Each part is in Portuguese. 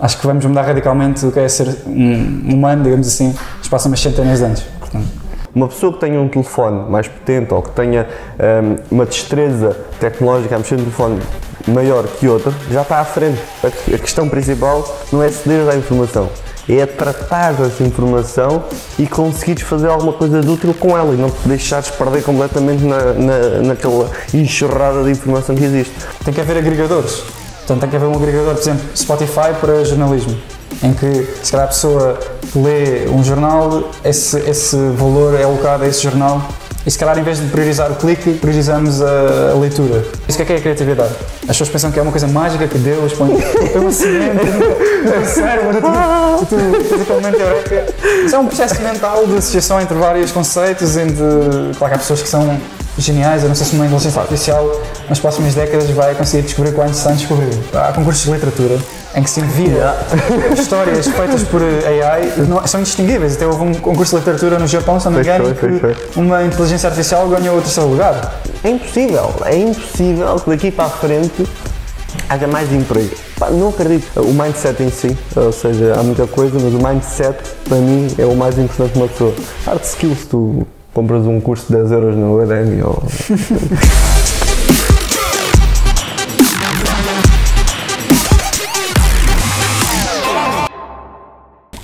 Acho que vamos mudar radicalmente o que é ser um humano, digamos assim, espaço umas centenas de anos. Portanto, Uma pessoa que tenha um telefone mais potente ou que tenha hum, uma destreza tecnológica a mexer no telefone maior que outra, já está à frente. A questão principal não é ceder à informação, é tratar essa informação e conseguires fazer alguma coisa de útil com ela e não te deixares perder completamente na, na, naquela enxurrada de informação que existe. tem que haver agregadores. Portanto, tem que haver um agregador, por exemplo, Spotify para jornalismo, em que se calhar a pessoa lê um jornal, esse, esse valor é alocado a esse jornal e se calhar em vez de priorizar o clique, priorizamos a, leitura. Isso que é que é a criatividade? As pessoas pensam que é uma coisa mágica que Deus põe uma semente no cérebro. Isso é um processo mental de associação entre vários conceitos, entre, claro que há pessoas que são geniais, eu não sei se uma inteligência artificial nas próximas décadas vai conseguir descobrir o que Einstein descobriu. Há concursos de literatura em que se envia histórias feitas por AI, não- são indistinguíveis. Até houve um concurso de literatura no Japão, se não me engano, que uma inteligência artificial ganhou o terceiro lugar. É impossível, é impossível que daqui para a frente haja mais emprego. Não acredito. O mindset em si, ou seja, há muita coisa, mas o mindset para mim é o mais importante de uma pessoa. Hard skills, tu compras um curso de 10 euros no Udemy ou.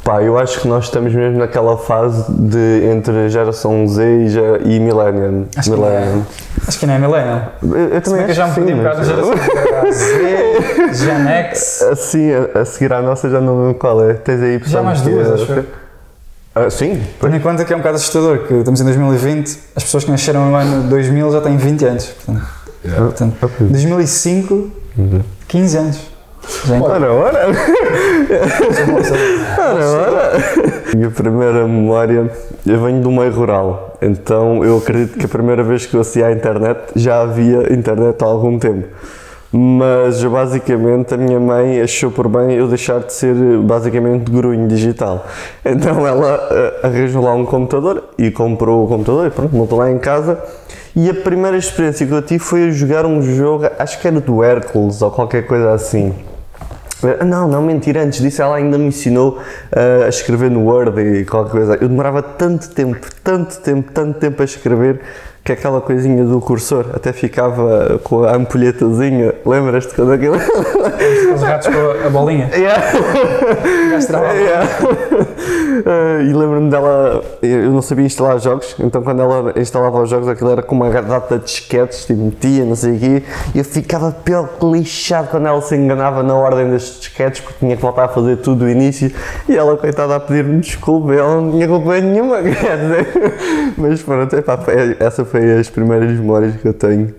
Pá, eu acho que nós estamos mesmo naquela fase de entre geração Z e, e Millennium. Acho que não é. Millennium. Acho que não é millennial. Eu, eu também bem que eu já me acho que perdi sim, um bocado na geração Z, Gen X. Assim, a, a seguir à nossa já não lembro qual é. Tens aí Já mais duas, que acho eu. Ah, sim, Tendo em conta que é um bocado assustador, que estamos em 2020, as pessoas que nasceram no ano 2000 já têm 20 anos. Portanto, portanto Ok. 2005, 15 anos. Já então, Ora, ora! Ora, ora! Minha primeira memória, eu venho do meio rural, então eu acredito que a primeira vez que eu assisti à internet já havia internet há algum tempo. Mas basicamente a minha mãe achou por bem eu deixar de ser basicamente grunho digital. Então ela eh, arranjou lá um computador e comprou o computador e pronto, montou lá em casa. E a primeira experiência que eu tive foi a jogar um jogo, acho que era do Hércules ou qualquer coisa assim. Ah, Não, não, mentira. Antes disso, ela ainda me ensinou ah, a escrever no Word e qualquer coisa. Eu demorava tanto tempo, tanto tempo, tanto tempo a escrever que aquela coisinha do cursor até ficava com a ampulhetazinha. Lembras-te quando aquilo. Os ratos com a bolinha. Yeah. A. Yeah. Ah, e lembro-me dela, eu não sabia instalar jogos, então quando ela instalava os jogos aquilo era com uma data de disquetes, tipo, metia, não sei o quê, e eu ficava pelo lixado quando ela se enganava na ordem destes disquetes, porque tinha que voltar a fazer tudo do início, e ela, coitada, a pedir-me desculpa, ela não tinha culpa nenhuma, quer dizer, mas pronto, epá, essa foi as primeiras memórias que eu tenho.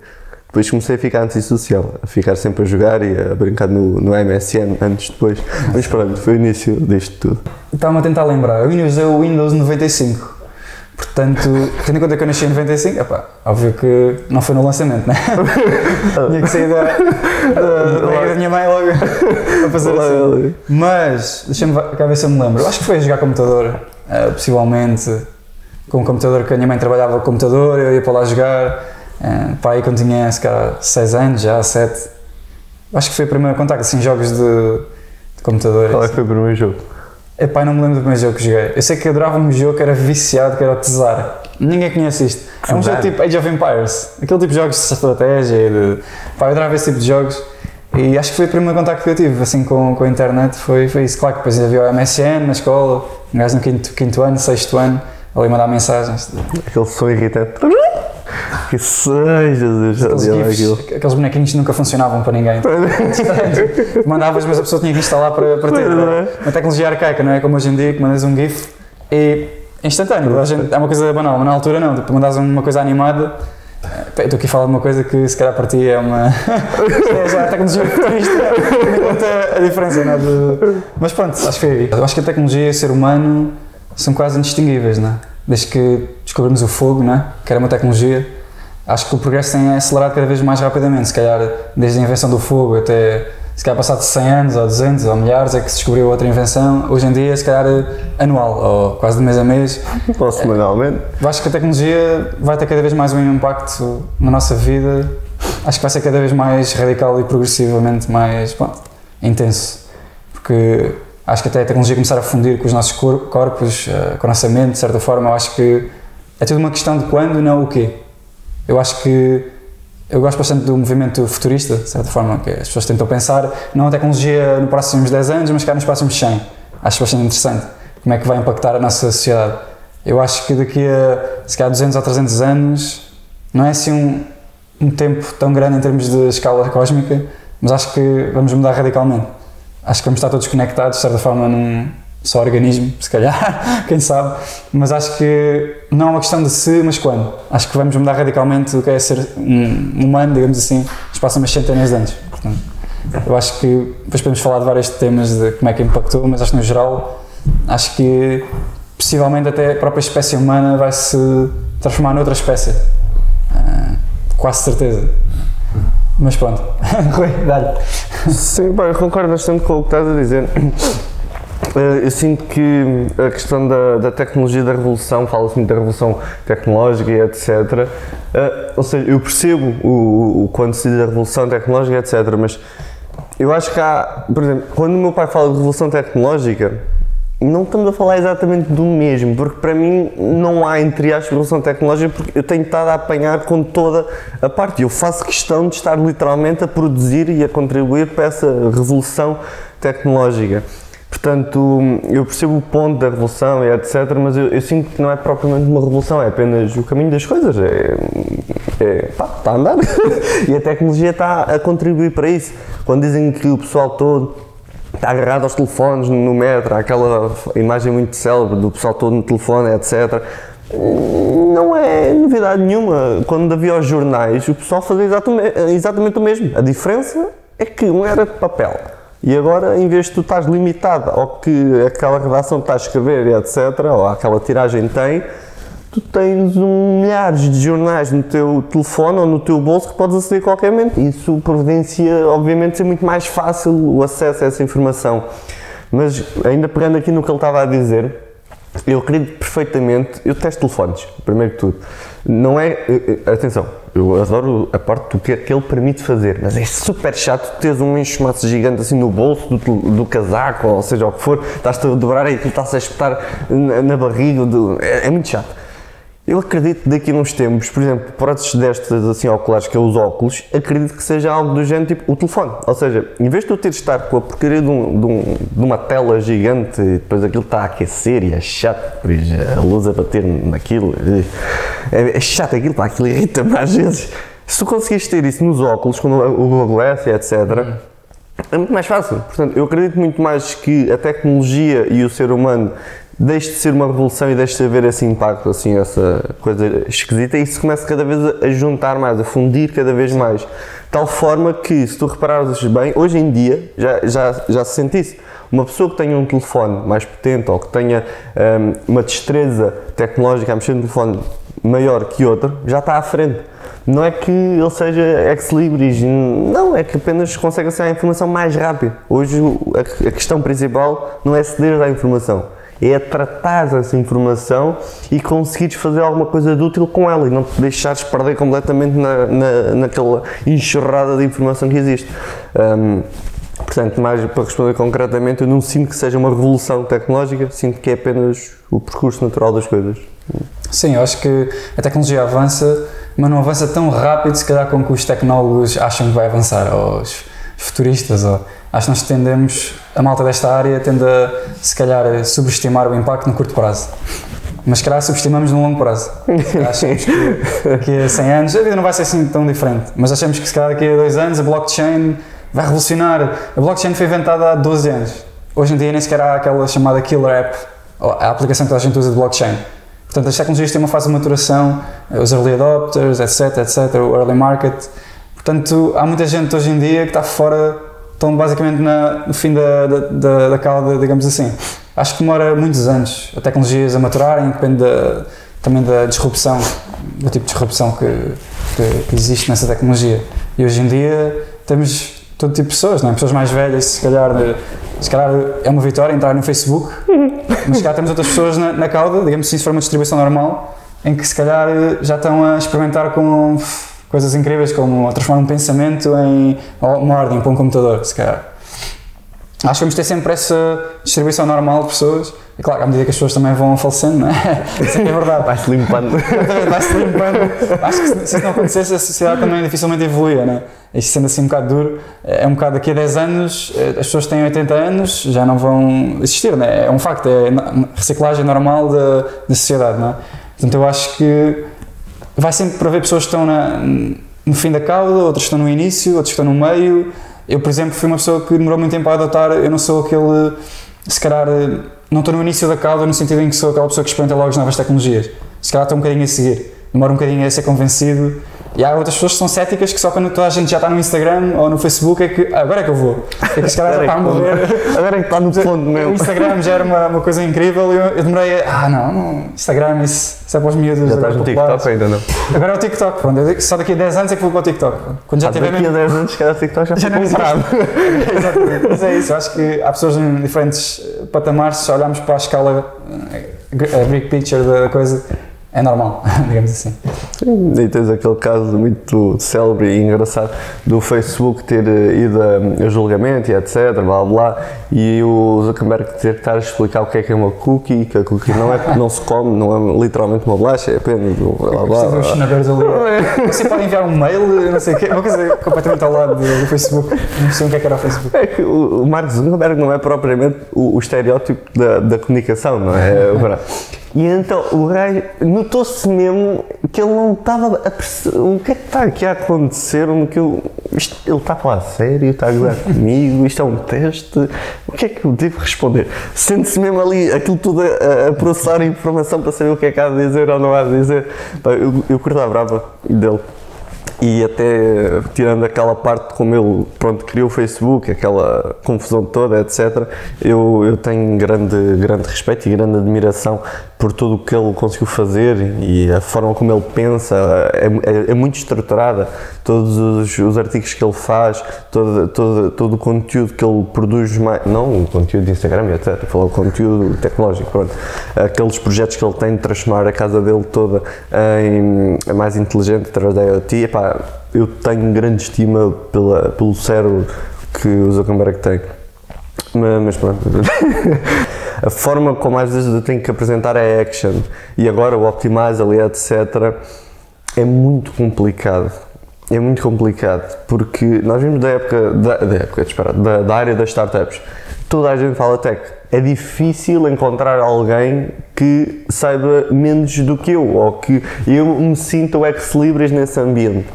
Depois comecei a ficar antissocial, a ficar sempre a jogar e a brincar no, no MSN antes depois. Mas pronto, foi o início disto tudo. Estava-me a tentar lembrar. Eu ainda usei o Windows 95. Portanto, tendo em conta que eu nasci em 95, epá, óbvio que não foi no lançamento, né? Tinha que sair da, da, da minha mãe logo a fazer assim. Mas, deixa-me cá ver se eu me lembro. Acho que foi a jogar computador, eh, possivelmente, com um computador que a minha mãe trabalhava com computador, eu ia para lá jogar. Uh, pá, aí quando tinha, se calhar, 6 anos, já 7. Acho que foi o primeiro contacto, assim, jogos de, de computador. Qual é que foi o primeiro jogo? Epá, eu não me lembro do primeiro jogo que joguei. Eu sei que adorava um jogo que era viciado, que era o Tesar. Ninguém conhece isto. É um jogo tipo Age of Empires. Aquele tipo de jogos de estratégia e de... Pá, eu adorava esse tipo de jogos. E acho que foi o primeiro contacto que eu tive, assim, com, com a internet. Foi, foi isso. Claro que depois havia o MSN na escola, um gajo no quinto, quinto ano, sexto ano, ali mandar mensagens. Aquele som irritante. Que sei, Jesus, Aqueles, gifs, aqueles bonequinhos nunca funcionavam para ninguém. Mandavas, mas a pessoa tinha que instalar para, para ter. Pois é. Uma tecnologia arcaica, não é? Como hoje em dia, que mandas um GIF e é instantâneo. gente- é uma coisa banal, mas na altura não. Tipo, mandas uma coisa animada. eh, Estou aqui a falar de uma coisa que se calhar para ti é uma. É já a tecnologia futurista, tendo em conta a diferença, não é? Mas pronto, acho que foi aí. Eu acho que a tecnologia o ser humano são quase indistinguíveis, é? Desde que descobrimos o fogo, é? Que era uma tecnologia. Acho que o progresso tem acelerado cada vez mais rapidamente. Se calhar, desde a invenção do fogo até, se calhar, passado 100 anos, ou 200, ou milhares, é que se descobriu outra invenção. Hoje em dia, se calhar, anual, ou quase de mês a mês. Ou semanalmente. Acho que a tecnologia vai ter cada vez mais um impacto na nossa vida. Acho que vai ser cada vez mais radical e progressivamente mais pronto, intenso. porque acho que até a tecnologia começar a fundir com os nossos cor- corpos, eh, com a nossa mente, de certa forma, eu acho que é tudo uma questão de quando, não o quê. Eu acho que eu gosto bastante do movimento futurista, de certa forma, que as pessoas tentam pensar não a tecnologia nos próximos 10 anos, mas cá nos próximos 100. Acho bastante interessante como é que vai impactar a nossa sociedade. Eu acho que daqui a, se calhar, 200 ou 300 anos, não é assim um, um tempo tão grande em termos de escala cósmica, mas acho que vamos mudar radicalmente. Acho que vamos estar todos conectados, de certa forma, num só organismo, se calhar, quem sabe, mas acho que não é uma questão de se, mas quando. Acho que vamos mudar radicalmente o que é ser um humano, digamos assim, nos próximos centenas de anos. Portanto, eu acho que depois podemos falar de vários temas de como é que impactou, mas acho que no geral, acho que possivelmente até a própria espécie humana vai se transformar noutra espécie. Ah, quase certeza. Mas pronto, Rui, dá-lhe. Sim, eu concordo bastante com o que estás a dizer. Eh, Eu sinto que a questão da, da tecnologia da revolução, fala-se muito da revolução tecnológica e etc. Eh, Ou seja, eu percebo o, o, quando se diz da revolução tecnológica, etc. Mas eu acho que há, por exemplo, quando o meu pai fala de revolução tecnológica, não estamos a falar exatamente do mesmo, porque para mim não há entre aspas revolução tecnológica, porque eu tenho estado a apanhar com toda a parte. Eu faço questão de estar literalmente a produzir e a contribuir para essa revolução tecnológica. Portanto, eu percebo o ponto da revolução e etc, mas eu, eu sinto que não é propriamente uma revolução, é apenas o caminho das coisas. É, é pá, está a andar. e a tecnologia está a contribuir para isso. Quando dizem que o pessoal todo agarrado aos telefones no metro, aquela imagem muito célebre do pessoal todo no telefone, etc. Não é novidade nenhuma. Quando havia os jornais, o pessoal fazia exatamente, exatamente o mesmo. A diferença é que um era de papel. E agora, em vez de tu estás limitado ao que aquela redação está a escrever, etc., ou aquela tiragem tem, tu tens um, milhares de jornais no teu telefone ou no teu bolso que podes aceder a qualquer momento. Isso providencia, obviamente, ser muito mais fácil o acesso a essa informação. Mas, ainda pegando aqui no que ele estava a dizer, eu acredito perfeitamente, eu testo telefones, primeiro que tudo. Não é, eh, eh, atenção, eu adoro a parte do que, que ele permite fazer, mas é super chato teres um enxumaço gigante assim no bolso do, do casaco, ou seja o que for, estás-te a dobrar e aquilo está-se a espetar na, na barriga, do- é, é muito chato. Eu acredito que daqui a uns tempos, por exemplo, próteses destas assim oculares, que é os óculos, acredito que seja algo do género tipo o telefone. Ou seja, em vez de tu teres de estar com a porcaria de, um- de um- de uma tela gigante depois aquilo está a aquecer e é chato, depois a luz a bater naquilo, é, é chato aquilo, pá, aquilo irrita-me às vezes. Se tu conseguires ter isso nos óculos, como o Google Glass etc., é muito mais fácil. Portanto, eu acredito muito mais que a tecnologia e o ser humano deixe de ser uma revolução e deixe de haver esse impacto, assim, essa coisa esquisita, e isso começa cada vez a- juntar mais, a fundir cada vez mais. De tal forma que, se tu reparares bem, hoje em dia já, já, já se sente isso. Uma pessoa que tenha um telefone mais potente ou que tenha hum, uma destreza tecnológica a mexer no telefone maior que outra, já está à frente. Não é que ele seja ex-libris, não, é que apenas consegue acessar a informação mais rápido. Hoje a, questão principal não é aceder à informação, é tratar essa informação e conseguires fazer alguma coisa de útil com ela e não te deixares perder completamente na, na, naquela enxurrada de informação que existe. Hum, Portanto, mais para responder concretamente, eu não sinto que seja uma revolução tecnológica, sinto que é apenas o percurso natural das coisas. Sim, eu acho que a tecnologia avança, mas não avança tão rápido, se calhar, como que os tecnólogos acham que vai avançar, ou os futuristas. Ou... Acho que nós tendemos, a malta desta área tende a, se calhar, subestimar o impacto no curto prazo. Mas, se calhar, subestimamos no longo prazo. Achamos que daqui a 100 anos a vida não vai ser assim tão diferente, mas achamos que, se calhar, daqui a 2 anos a blockchain vai revolucionar. A blockchain foi inventada há 12 anos. Hoje em dia nem sequer há aquela chamada killer app, a aplicação que a gente usa de blockchain. Portanto, as tecnologias têm uma fase de maturação, os early adopters, etc, etc, o early market. Portanto, há muita gente hoje em dia que está fora, estão basicamente na, no fim da, da, da, da cauda, digamos assim. Acho que demora muitos anos a tecnologias a maturarem, depende da, também da disrupção, do tipo de disrupção que, que, que existe nessa tecnologia. E hoje em dia temos todo tipo de pessoas, não é? pessoas mais velhas, se calhar, se calhar é uma vitória entrar no Facebook, mas se calhar temos outras pessoas na, na cauda, digamos assim, se for uma distribuição normal, em que se calhar já estão a experimentar com coisas incríveis como transformar um pensamento em uma ordem para um computador, se calhar. Acho que vamos ter sempre essa distribuição normal de pessoas. E claro, à medida que as pessoas também vão falecendo, não é? Isso é é verdade. Vai-se limpando. Vai-se limpando. Acho que se, isso não acontecesse, a sociedade também dificilmente evoluía, não é? Isto sendo assim um bocado duro, é um bocado daqui a 10 anos, eh, as pessoas têm 80 anos, já não vão existir, não é? É um facto, é reciclagem normal da, da sociedade, não é? Portanto, eu acho que vai sempre para haver pessoas que estão na- no fim da cauda, outras estão no início, outras estão no meio. Eu, por exemplo, fui uma pessoa que demorou muito tempo a adotar, eu não sou aquele, se calhar, não estou no início da cauda no sentido em que sou aquela pessoa que experimenta logo as novas tecnologias. Se calhar estou um bocadinho a seguir, demoro um bocadinho a ser convencido. E há outras pessoas que são céticas que só quando toda a gente já está no Instagram ou no Facebook é que "Ah, agora é que eu vou. É que se calhar já está a morrer. Agora é que está no fundo O mesmo. Instagram já era uma, uma coisa incrível e eu, eu demorei a. Ah, não, não, Instagram, isso, isso é para os miúdos. Já estás no agora populares." TikTok ainda não? Agora é o TikTok, pronto. eu Só daqui a 10 anos é que vou para o TikTok. Quando já Ah, tiver daqui a mesmo. 10 anos, cada TikTok já Já não comprado. Exatamente. Mas é isso, eu acho que há pessoas em diferentes eh, patamares, se olharmos para a escala, eh, a big picture da coisa, é normal, digamos assim. E tens aquele caso muito célebre e engraçado do Facebook ter eh, ido a, julgamento e etc, blá blá, e o Zuckerberg ter que estar a explicar o que é que é uma cookie, que a cookie não, é, não se come, não é literalmente uma bolacha, é apenas o blá blá. Preciso blá. ali. Você pode enviar um mail, não sei o quê, uma coisa completamente ao lado do, Facebook. Não sei o que é que era o Facebook. É que o o Mark Zuckerberg não é propriamente o, o estereótipo da, da comunicação, não é? E então o gajo notou-se mesmo que ele não estava a perceber o que é que está aqui a acontecer, que eu, isto- ele está a falar sério, está a gozar comigo, isto é um teste, o que é que eu devo responder? Sente-se mesmo ali aquilo tudo a, a processar a informação para saber o que é que há a dizer ou não há a dizer. Eu, eu a brava dele. E até tirando aquela parte como ele pronto, criou o Facebook, aquela confusão toda, etc., eu, eu tenho grande, grande respeito e grande admiração por tudo o que ele conseguiu fazer e a forma como ele pensa é, é- é muito estruturada. Todos os, os artigos que ele faz, todo, todo, todo o conteúdo que ele produz, mais, não o conteúdo de Instagram, etc., falar o conteúdo tecnológico, pronto. aqueles projetos que ele tem de transformar a casa dele toda em mais inteligente através da IoT. Epá, eu tenho grande estima pela, pelo cérebro que o Zuckerberg tem. Mas, mas pronto. a forma como às vezes eu tenho que apresentar é action e agora o Optimize ali, etc. é muito complicado. É muito complicado porque nós vimos da época, da, da época, da, da área das startups. Toda a gente fala tech. É difícil encontrar alguém que saiba menos do que eu ou que eu me sinta o ex-libris nesse ambiente.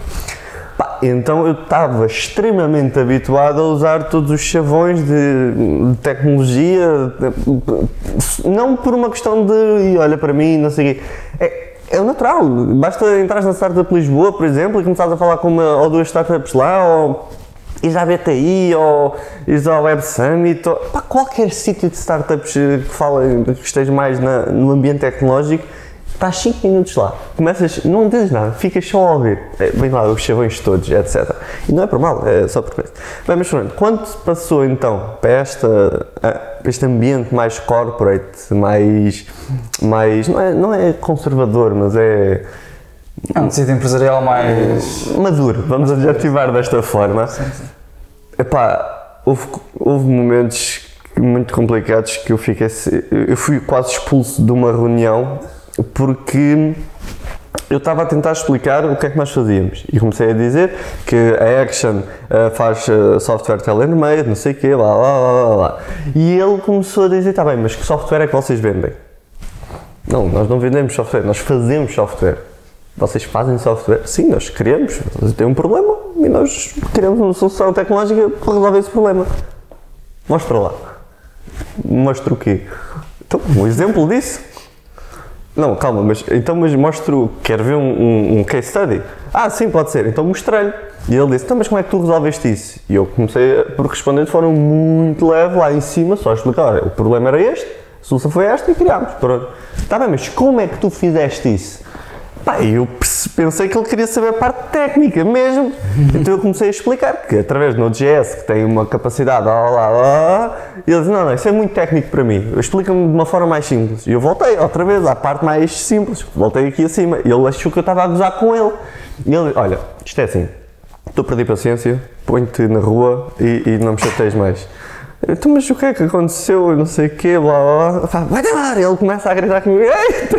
Pá, então eu estava extremamente habituado a usar todos os chavões de, de tecnologia, não por uma questão de "Ih, olha para mim, não sei o quê. É, é natural. Basta entrar na Startup Lisboa, por exemplo, e começares a falar com uma ou duas startups lá, ou ires à BTI, ou ires ao Web Summit, ou, qualquer sítio de startups eh, que, falem, que esteja mais na- no ambiente tecnológico, Estás 5 minutos lá, começas, não dizes nada, ficas só a ouvir. Bem lá, os chavões todos, etc. E não é por mal, é só por coisa. Bem, mas pronto, quando se passou então para, esta, para este ambiente mais corporate, mais. mais não, é, não é conservador, mas é É um tecido empresarial mais. maduro, vamos adjetivar desta forma. Epá, houve, houve momentos muito complicados que eu fiquei. Eu fui quase expulso de uma reunião porque eu estava a tentar explicar o que é que nós fazíamos e comecei a dizer que a Action eh, faz eh, software tailor-made, não sei o quê, lá, lá, lá, lá. E ele começou a dizer: tá bem, mas que software é que vocês vendem? Não, nós não vendemos software, nós fazemos software. Vocês fazem software? Sim, nós criamos. Vocês têm um problema e nós criamos uma solução tecnológica para resolver esse problema. Mostra lá. Mostra o quê? Então, um exemplo disso. Não, calma, mas então mas mostro. Quero ver um, um- um case study? Ah, sim, pode ser. Então mostrei-lhe. E ele disse: Então, mas como é que tu resolveste isso? E eu comecei por responder de forma muito leve lá em cima, só a explicar: o problema era este, a solução foi esta e criámos. Pronto. Está bem, mas como é que tu fizeste isso? Pá, eu pensei que ele queria saber a parte técnica mesmo. Então eu comecei a explicar que através do Node.js, que tem uma capacidade, lá, lá, e ele disse, não, não, isso é muito técnico para mim. Explica-me de uma forma mais simples. E eu voltei outra vez à parte mais simples. Voltei aqui acima. E ele achou que eu estava a gozar com ele. E ele, olha, isto é assim, estou a perder paciência, ponho-te na rua e, e não me chateias mais. Então, mas o que é que aconteceu? Não sei o quê, blá blá blá. Pá, vai embora! Ele começa a gritar comigo. Eita!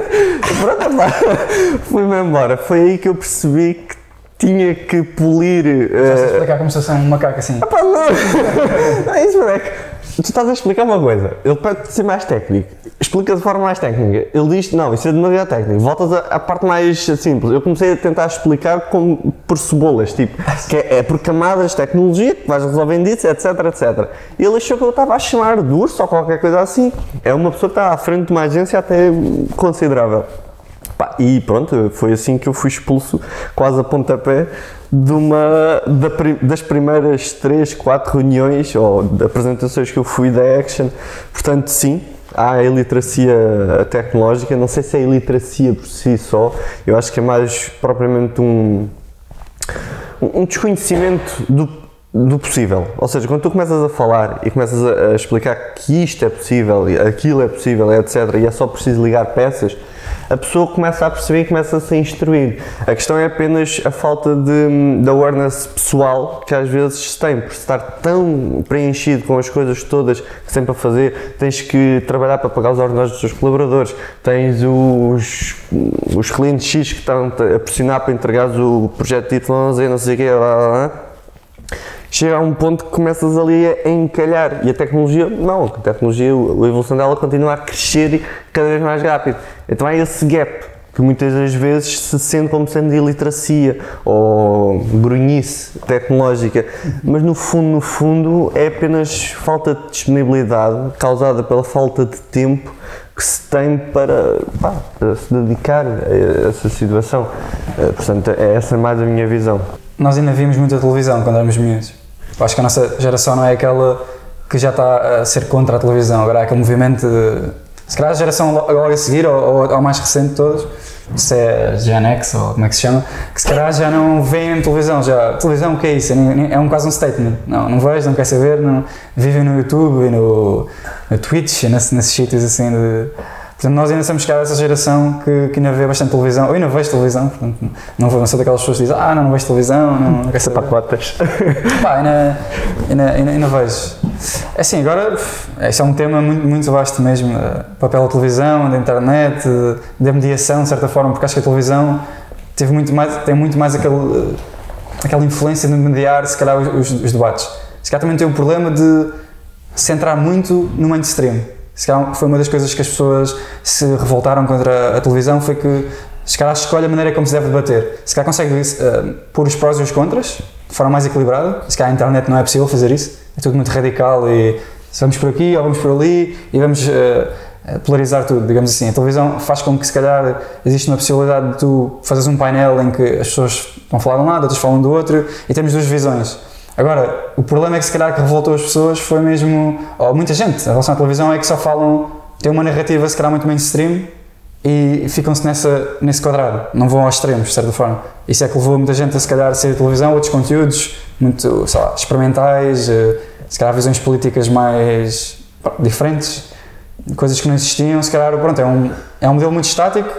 Pronto, pá. Fui-me embora. Foi aí que eu percebi que tinha que polir. Estás a eh, explicar como se fosse um macaco assim. Pá, não! É isso, é que tu estás a explicar uma coisa, ele pede ser mais técnico, explica de forma mais técnica, ele diz, não, isso é demasiado técnico, voltas à, parte mais simples. Eu comecei a tentar explicar como por cebolas, tipo, que é, é por camadas de tecnologia que vais resolvendo isso, etc, etc. Ele achou que eu estava a chamar de urso ou qualquer coisa assim. É uma pessoa que está à frente de uma agência até considerável. Pá, e pronto, foi assim que eu fui expulso, quase a pontapé, de uma da das primeiras 3, 4 reuniões ou apresentações que eu fui da Action. Portanto, sim, há a iliteracia tecnológica. Não sei se é iliteracia por si só, eu acho que é mais propriamente um, um desconhecimento do, do possível. Ou seja, quando tu começas a falar e começas a, a explicar que isto é possível, aquilo é possível, etc., e é só preciso ligar peças, a pessoa começa a perceber e começa a se instruir. A questão é apenas a falta de, de awareness pessoal que às vezes se tem, por estar tão preenchido com as coisas todas que tens para fazer, tens que trabalhar para pagar os ordenados dos teus colaboradores, tens os, os clientes X que estão a pressionar para entregares o projeto Y, não sei o quê. Chega a um ponto que começas ali a encalhar e a tecnologia, não, a tecnologia, a evolução dela continua a crescer cada vez mais rápido. Então há esse gap que muitas das vezes se sente como sendo de iliteracia ou grunhice tecnológica, mas no fundo, no fundo é apenas falta de disponibilidade causada pela falta de tempo que se tem para, pá, para se dedicar a essa situação. Eh, Portanto, é essa mais a minha visão. Nós ainda vimos muita televisão quando éramos miúdos. Acho que a nossa geração não é aquela que já está a ser contra a televisão. Agora há aquele movimento de. Se calhar a geração lo- logo a seguir, ou, ou, ou mais recente de todos, se é Gen X ou como é que se chama, que se calhar já não veem televisão. Já, televisão o que é isso? É, é um quase um statement. Não, não vejo, não quer saber, não, vivem no YouTube e no, no Twitch, e nesse- nesses sítios assim de. Portanto, nós ainda somos cara essa geração que, que ainda vê bastante televisão. Eu ainda vejo televisão, portanto, não vou não sou daquelas pessoas que dizem, ah, não, não vejo televisão, não, não quer saber. Pá, ainda, ainda, ainda, ainda vejo. É assim, agora, este é um tema muito, muito vasto mesmo. Papel da televisão, da internet, da mediação, de certa forma, porque acho que a televisão teve muito mais, tem muito mais aquele, aquela influência de mediar, se calhar, os, os- os debates. Se calhar também tem o problema de centrar muito no mainstream. Se calhar foi uma das coisas que as pessoas se revoltaram contra a televisão, foi que se calhar escolhe a maneira como se deve debater. Se calhar consegue eh, pôr os prós e os contras de forma mais equilibrada. Se calhar a internet não é possível fazer isso. É tudo muito radical e vamos por aqui ou vamos por ali e vamos eh, polarizar tudo, digamos assim. A televisão faz com que se calhar existe uma possibilidade de tu fazeres um painel em que as pessoas vão falar de um lado, outras falam do outro e temos duas visões. Agora, o problema é que se calhar que revoltou as pessoas foi mesmo, ou muita gente, em relação à televisão, é que só falam, têm uma narrativa se calhar muito mainstream e ficam-se nessa, nesse quadrado, não vão aos extremos, de certa forma. Isso é que levou muita gente a se calhar sair da televisão, outros conteúdos muito, sei lá, experimentais, eh, se calhar visões políticas mais diferentes, coisas que não existiam, se calhar, pronto, é um, é um modelo muito estático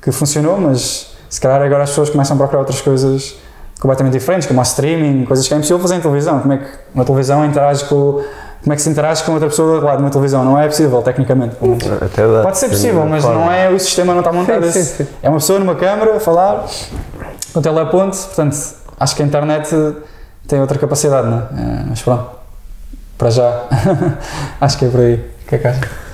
que funcionou, mas se calhar agora as pessoas começam a procurar outras coisas completamente diferentes, como o streaming, coisas que é impossível fazer em televisão. Como é que uma televisão interage com. Como é que se interage com outra pessoa do lado de uma televisão? Não é possível, tecnicamente. dá. Pode ser possível, mas não é, o sistema não está montado Sim, sim, assim. sim. É uma pessoa numa câmara a falar, com teleponte, portanto, acho que a internet tem outra capacidade, não é? Eh, Mas pronto, para já, acho que é por aí. O que é que achas?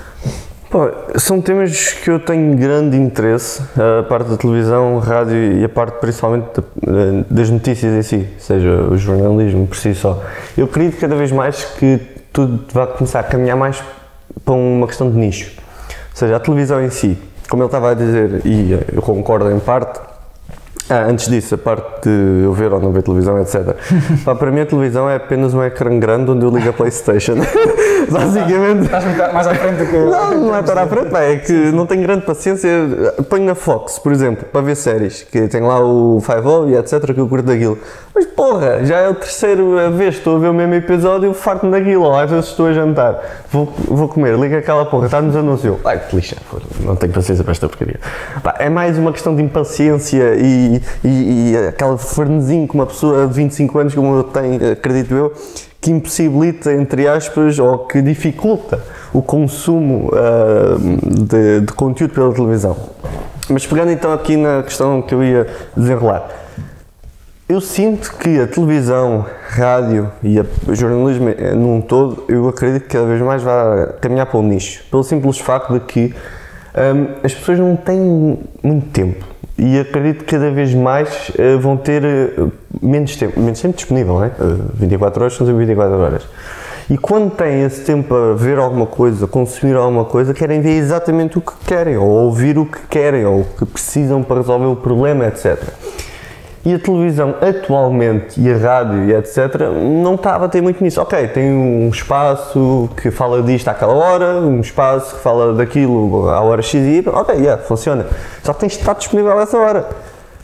Pô, são temas que eu tenho grande interesse, a parte da televisão, rádio e a parte principalmente da- das notícias em si, seja o jornalismo por si só. Eu acredito cada vez mais que tudo vai começar a caminhar mais para uma questão de nicho. Ou seja, a televisão em si, como ele estava a dizer, e eu concordo em parte, ah, antes disso, a parte de eu ver ou não ver televisão, etc. Pá, para mim a televisão é apenas um ecrã grande onde eu ligo a Playstation. Basicamente. Estás mais à frente do que. Não, não é estar à frente, é que não tenho grande paciência. Ponho na Fox, por exemplo, para ver séries, que tem lá o Five O e etc, que eu curto daquilo. Mas porra, já é o terceiro a vez que estou a ver o mesmo episódio e farto-me daquilo, às vezes estou a jantar, vou, vou comer, liga aquela porra, está nos anúncios. Ai, que lixa, não tenho paciência para esta porcaria. Pá, é mais uma questão de impaciência e, e, e aquele frenesinho que uma pessoa de 25 anos como eu tenho, acredito eu, que impossibilita, entre aspas, ou que dificulta o consumo uh, de, de conteúdo pela televisão. Mas pegando então aqui na questão que eu ia desenrolar, eu sinto que a televisão, rádio e o jornalismo num todo, eu acredito que cada vez mais vai caminhar para o nicho, pelo simples facto de que um, as pessoas não têm muito tempo e acredito que cada vez mais uh, vão ter uh, menos tempo, menos tempo disponível, não é? Uh, 24 horas são 24 horas. E quando têm esse tempo a ver alguma coisa, consumir alguma coisa, querem ver exatamente o que querem, ou ouvir o que querem, ou o que precisam para resolver o problema, etc. E a televisão atualmente e a rádio e etc. não estava a ter muito nisso. Ok, tem um espaço que fala disto àquela hora, um espaço que fala daquilo à hora X e Y. Ok, yeah, funciona. Só que tens de estar disponível a essa hora.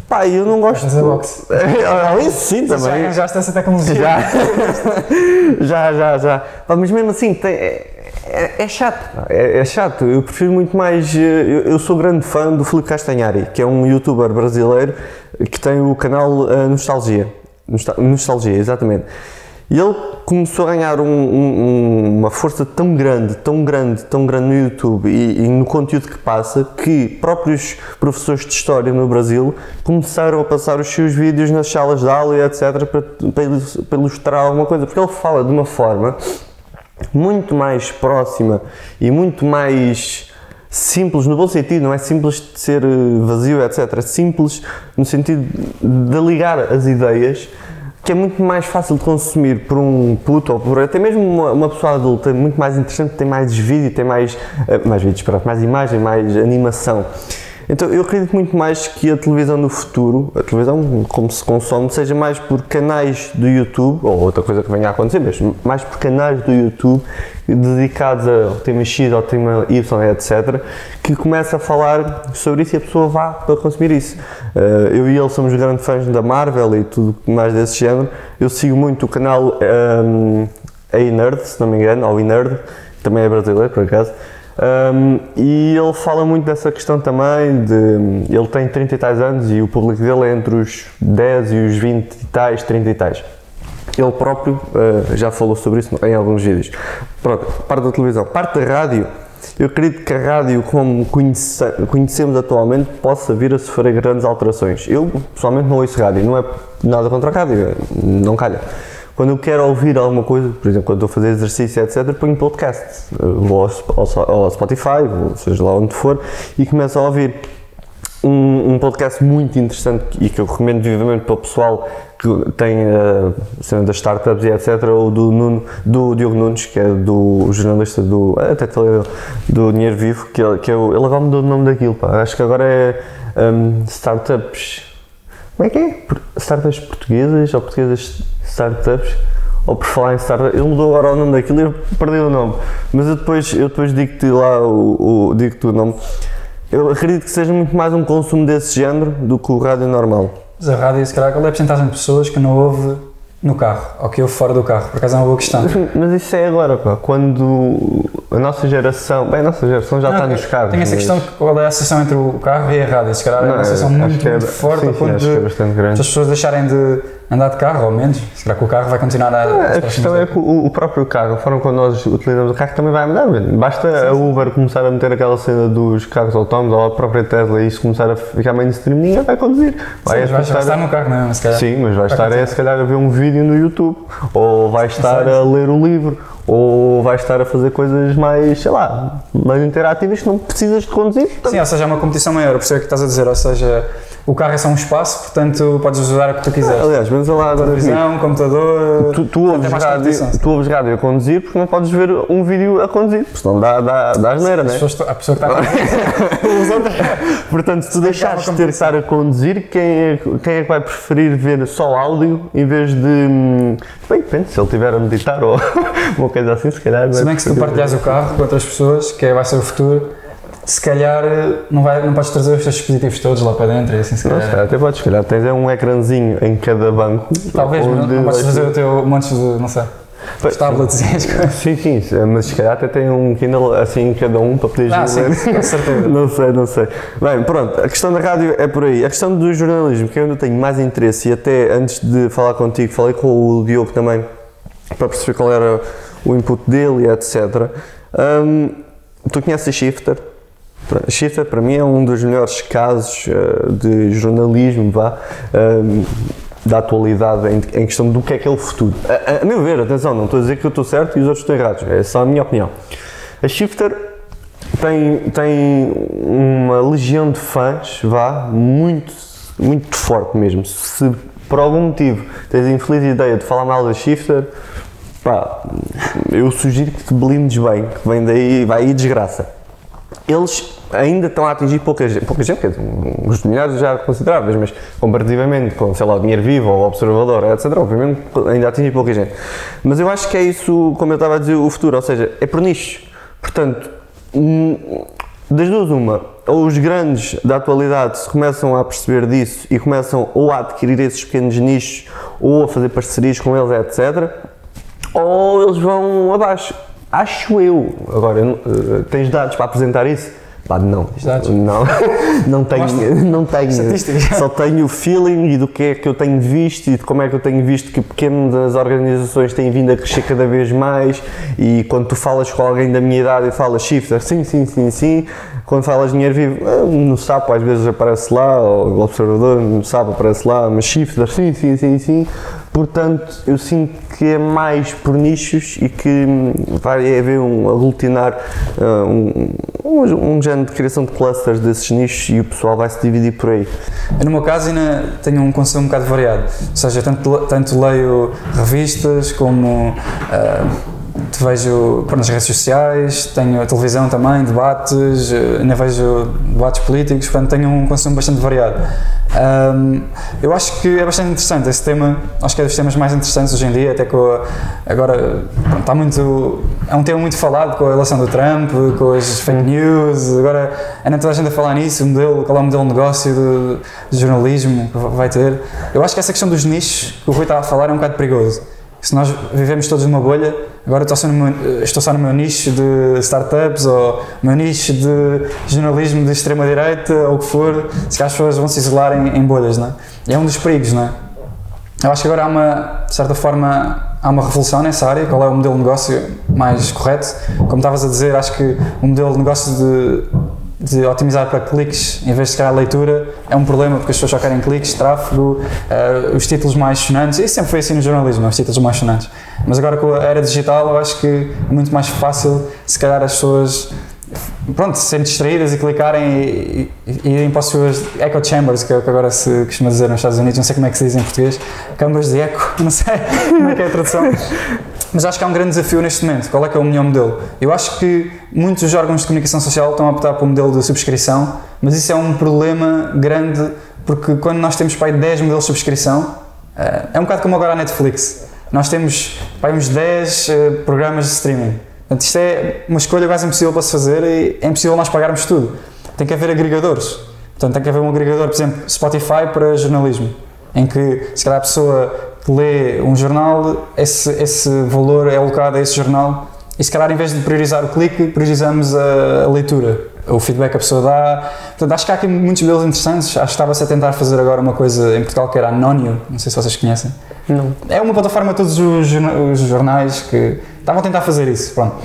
Pá, eu não gosto. Fazer boxe. Além sim também. Já arranjaste essa tecnologia. Já, já, já. já. Pá, mas mesmo assim, tem, é, é, é chato. É, é, chato. Eu prefiro muito mais. Eu, eu, sou grande fã do Felipe Castanhari, que é um youtuber brasileiro que tem o canal uh, Nostalgia. Nostalgia, exatamente. E ele começou a ganhar um, um, uma força tão grande, tão grande, tão grande no YouTube e, e, no conteúdo que passa que próprios professores de História no Brasil começaram a passar os seus vídeos nas salas de aula e etc. para, para ilustrar alguma coisa, porque ele fala de uma forma muito mais próxima e muito mais simples no bom sentido, não é simples de ser vazio, etc. Simples no sentido de ligar as ideias que é muito mais fácil de consumir por um puto ou por até mesmo uma, uma pessoa adulta, muito mais interessante, tem mais vídeo, tem mais, uh, mais vídeos, mais imagem, mais animação. Então eu acredito muito mais que a televisão no futuro, a televisão como se consome, seja mais por canais do YouTube, ou outra coisa que venha a acontecer, mas mais por canais do YouTube dedicados ao tema X, ao tema Y, etc., que começa a falar sobre isso e a pessoa vá para consumir isso. Eh, eu e ele somos grandes fãs da Marvel e tudo mais desse género. Eu sigo muito o canal um, ehm, A-Nerd, se não me engano, ou E-Nerd, também é brasileiro por acaso. Um, e ele fala muito dessa questão também de ele tem 30 e tais anos e o público dele é entre os 10 e os 20 e tais, 30 e tais. Ele próprio uh, já falou sobre isso em alguns vídeos. Pronto, parte da televisão. Parte da rádio, eu acredito que a rádio, como conhece, conhecemos atualmente, possa vir a sofrer grandes alterações. Eu, pessoalmente, não ouço rádio, não é nada contra a rádio, não calha. Quando eu quero ouvir alguma coisa, por exemplo, quando estou a fazer exercício, etc., ponho podcast. Vou ao, Spotify, ou seja lá onde for, e começo a ouvir. Um, um, podcast muito interessante e que eu recomendo vivamente para o pessoal que tem a cena das startups e etc. ou do, Nuno, do Diogo Nunes, que é do jornalista do. até do Dinheiro Vivo, que, é, que é o, ele agora mudou o nome daquilo, pá. acho que agora é um, Startups. Como é que é? Startups portuguesas ou portuguesas startups, ou por falar em startups, ele mudou agora o nome daquilo e eu perdi o nome. Mas eu depois, eu depois digo-te lá o, o digo-te o nome. Eu acredito que seja muito mais um consumo desse género do que o rádio normal. Mas a rádio, se calhar, qual é a porcentagem de pessoas que não ouve no carro, ou que eu fora do carro, por acaso é uma boa questão. Mas isso é agora, pá, quando a nossa geração, bem, a nossa geração já não, está nos carros. Tem essa mas... questão, qual é a associação entre o carro e a rádio, se calhar é uma associação muito, é, muito forte, sim, a ponto sim, de é as pessoas deixarem de andar de carro, ou menos? Será que o carro vai continuar a. Ah, a questão é que o, o, próprio carro, a forma como nós utilizamos o carro também vai mudar. Basta sim, a Uber começar a meter aquela cena dos carros autónomos ou a própria Tesla e isso começar a ficar mainstream, ninguém vai conduzir. Vai, sim, vai estar no carro, não é? Se calhar. Sim, mas vai, vai estar é, se calhar a ver um vídeo no YouTube, ou vai estar a ler o livro, ou vai estar a fazer coisas mais, sei lá, mais interativas que não precisas de conduzir. Sim, ou seja, é uma competição maior, por isso é que estás a dizer, ou seja o carro é só um espaço, portanto podes usar o que tu quiseres. Aliás, vamos lá agora. Televisão, computador. Tu, tu, ouves rádio, tu ouves rádio a conduzir porque não podes ver um vídeo a conduzir, porque senão dá, dá, dá asneira, não é? A pessoa que está a conduzir. portanto, se tu deixares de ter que estar a conduzir, quem é, quem é que vai preferir ver só áudio em vez de. Hum, bem, depende, se ele estiver a meditar ou uma coisa assim, se calhar. Se bem que se tu partilhas o carro com outras pessoas, que vai ser o futuro se calhar não, vai, não podes trazer os teus dispositivos todos lá para dentro e assim se calhar. Não, até podes, se calhar tens é um ecrãzinho em cada banco. Talvez, mas não, podes trazer o teu monte de, não sei, os tablets e as coisas. Sim, sim, mas se calhar até tem um Kindle assim cada um para poderes ah, ler. Sim, com certeza. não sei, não sei. Bem, pronto, a questão da rádio é por aí. A questão do jornalismo, que eu ainda tenho mais interesse e até antes de falar contigo, falei com o Diogo também para perceber qual era o input dele e etc. Um, tu conheces a Shifter? Shifter para mim é um dos melhores casos uh, de jornalismo vá, um, da atualidade em, questão do que é que é o futuro. A, a, a meu ver, atenção, não estou a dizer que eu estou certo e os outros estão errados, é só a minha opinião. A Shifter tem, tem uma legião de fãs, vá, muito, muito forte mesmo. Se por algum motivo tens a infeliz ideia de falar mal da Shifter, pá, eu sugiro que te blindes bem, que vem daí, vai aí desgraça. Eles ainda estão a atingir pouca gente, pouca gente, os milhares já consideráveis, mas comparativamente com, sei lá, o Dinheiro Vivo ou o Observador, etc., obviamente ainda atingir pouca gente. Mas eu acho que é isso, como eu estava a dizer, o futuro, ou seja, é por nicho. Portanto, hum, das duas, uma, ou os grandes da atualidade se começam a perceber disso e começam ou a adquirir esses pequenos nichos ou a fazer parcerias com eles, etc., ou eles vão abaixo. Acho eu. Agora, uh, tens dados para apresentar isso? Pá, não. Não, não tenho, não tenho. Só tenho o feeling e do que é que eu tenho visto e de como é que eu tenho visto que pequenas organizações têm vindo a crescer cada vez mais e quando tu falas com alguém da minha idade e falas shifter, sim, sim, sim, sim, quando falas dinheiro vivo, ah, no sapo às vezes aparece lá, o observador no sapo aparece lá, mas shifter, sim, sim, sim, sim, Portanto, eu sinto que é mais por nichos e que vai haver um aglutinar, uh, um, um, um género de criação de clusters desses nichos e o pessoal vai se dividir por aí. Eu, no meu caso, ainda tenho um consumo um bocado variado. Ou seja, tanto, tanto leio revistas como. Uh, te vejo nas redes sociais, tenho a televisão também, debates, eh, ainda vejo debates políticos, portanto tenho um consumo bastante variado. Um, eu acho que é bastante interessante esse tema, acho que é dos temas mais interessantes hoje em dia, até com a, agora está muito, é um tema muito falado com a eleição do Trump, com as fake news, agora ainda toda a gente a falar nisso, o modelo, qual é o modelo de negócio de jornalismo que vai ter. Eu acho que essa questão dos nichos que o Rui estava a falar é um bocado perigoso se nós vivemos todos numa bolha, agora estou só, no meu, estou só no meu nicho de startups ou meu nicho de jornalismo de extrema-direita ou o que for, se calhar as pessoas vão se isolar em, em bolhas, não é? É um dos perigos, não é? Eu acho que agora há uma, de certa forma, há uma revolução nessa área, qual é o modelo de negócio mais correto. Como estavas a dizer, acho que o modelo de negócio de de otimizar para cliques em vez de criar leitura é um problema porque as pessoas só querem cliques, tráfego, uh, os títulos mais sonantes. Isso sempre foi assim no jornalismo, os títulos mais sonantes. Mas agora com a era digital eu acho que é muito mais fácil se calhar as pessoas pronto, serem distraídas e clicarem e, e, e irem para as suas echo chambers, que, é que agora se costuma dizer nos Estados Unidos, não sei como é que se diz em português, câmaras de eco, não sei como é que é a tradução. Mas acho que há um grande desafio neste momento. Qual é que é o melhor modelo? Eu acho que muitos órgãos de comunicação social estão a optar por um modelo de subscrição, mas isso é um problema grande porque quando nós temos para 10 modelos de subscrição, eh, é um bocado como agora a Netflix. Nós temos para uns 10 eh, programas de streaming. Portanto, isto é uma escolha quase impossível para se fazer e é impossível nós pagarmos tudo. Tem que haver agregadores. Portanto, tem que haver um agregador, por exemplo, Spotify para jornalismo, em que se calhar a pessoa lê um jornal, esse, esse valor é alocado a esse jornal e se calhar em vez de priorizar o clique, priorizamos a, a leitura, o feedback que a pessoa dá. Portanto, acho que há aqui muitos modelos interessantes. Acho que estava-se a tentar fazer agora uma coisa em Portugal que era Anónio, não sei se vocês conhecem. Não. É uma plataforma todos os, os jornais que estavam a tentar fazer isso, pronto.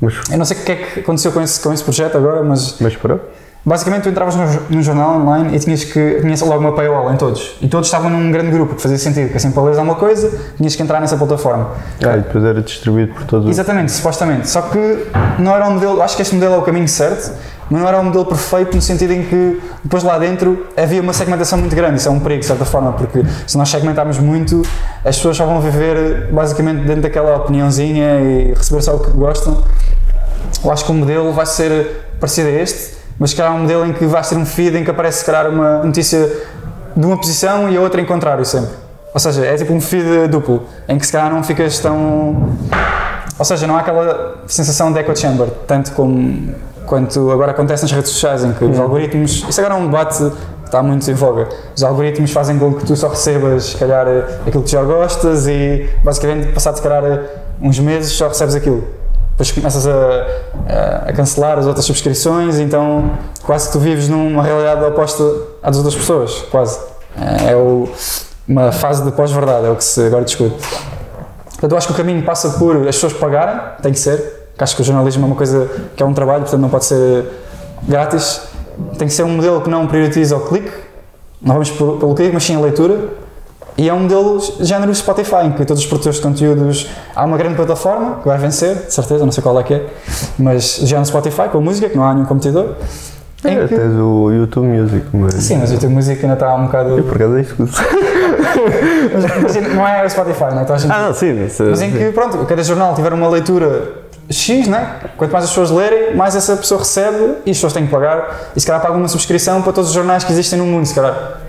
Mas, eu não sei o que é que aconteceu com esse, com esse projeto agora, mas... Mas para? Basicamente, tu entravas no, no, jornal online e tinhas que tinhas logo uma paywall em todos. E todos estavam num grande grupo, que fazia sentido, que assim para ler alguma coisa, tinhas que entrar nessa plataforma. Ah, e depois era distribuído por todos Exatamente, supostamente. Só que não era um modelo, acho que este modelo é o caminho certo, mas não era um modelo perfeito no sentido em que depois lá dentro havia uma segmentação muito grande. Isso é um perigo, de certa forma, porque se nós segmentarmos muito, as pessoas só vão viver basicamente dentro daquela opiniãozinha e receber só o que gostam. Eu acho que o modelo vai ser parecido a este mas se calhar um modelo em que vai ser um feed em que aparece se calhar uma notícia de uma posição e a outra em contrário sempre. Ou seja, é tipo um feed duplo, em que se calhar não ficas tão. Ou seja, não há aquela sensação de echo chamber, tanto como quanto agora acontece nas redes sociais, em que os algoritmos. Isso agora é um debate que está muito em voga. Os algoritmos fazem com que tu só recebas, se calhar, aquilo que já gostas e basicamente, passado se calhar uns meses, só recebes aquilo depois começas a, a, cancelar as outras subscrições, então quase que tu vives numa realidade oposta à das outras pessoas, quase. É, é o, uma fase de pós-verdade, é o que se agora discute. Portanto, eu acho que o caminho passa por as pessoas pagarem, tem que ser, porque acho que o jornalismo é uma coisa que é um trabalho, portanto não pode ser grátis. Tem que ser um modelo que não prioriza o clique, não vamos pelo clique, mas sim a leitura. E é um modelo género Spotify, em que todos os produtores de conteúdos. Há uma grande plataforma que vai vencer, de certeza, não sei qual é que é, mas género Spotify, com a música, que não há nenhum competidor. Em é, que... Tens o YouTube Music, mas. Sim, mas o YouTube Music ainda está um bocado. Eu por acaso é isso mas, não é o Spotify, não é? Então, gente... Ah, não, sim. Mas, mas em que, pronto, cada jornal tiver uma leitura X, né? Quanto mais as pessoas lerem, mais essa pessoa recebe e as pessoas têm que pagar. E se calhar pagam uma subscrição para todos os jornais que existem no mundo, se calhar.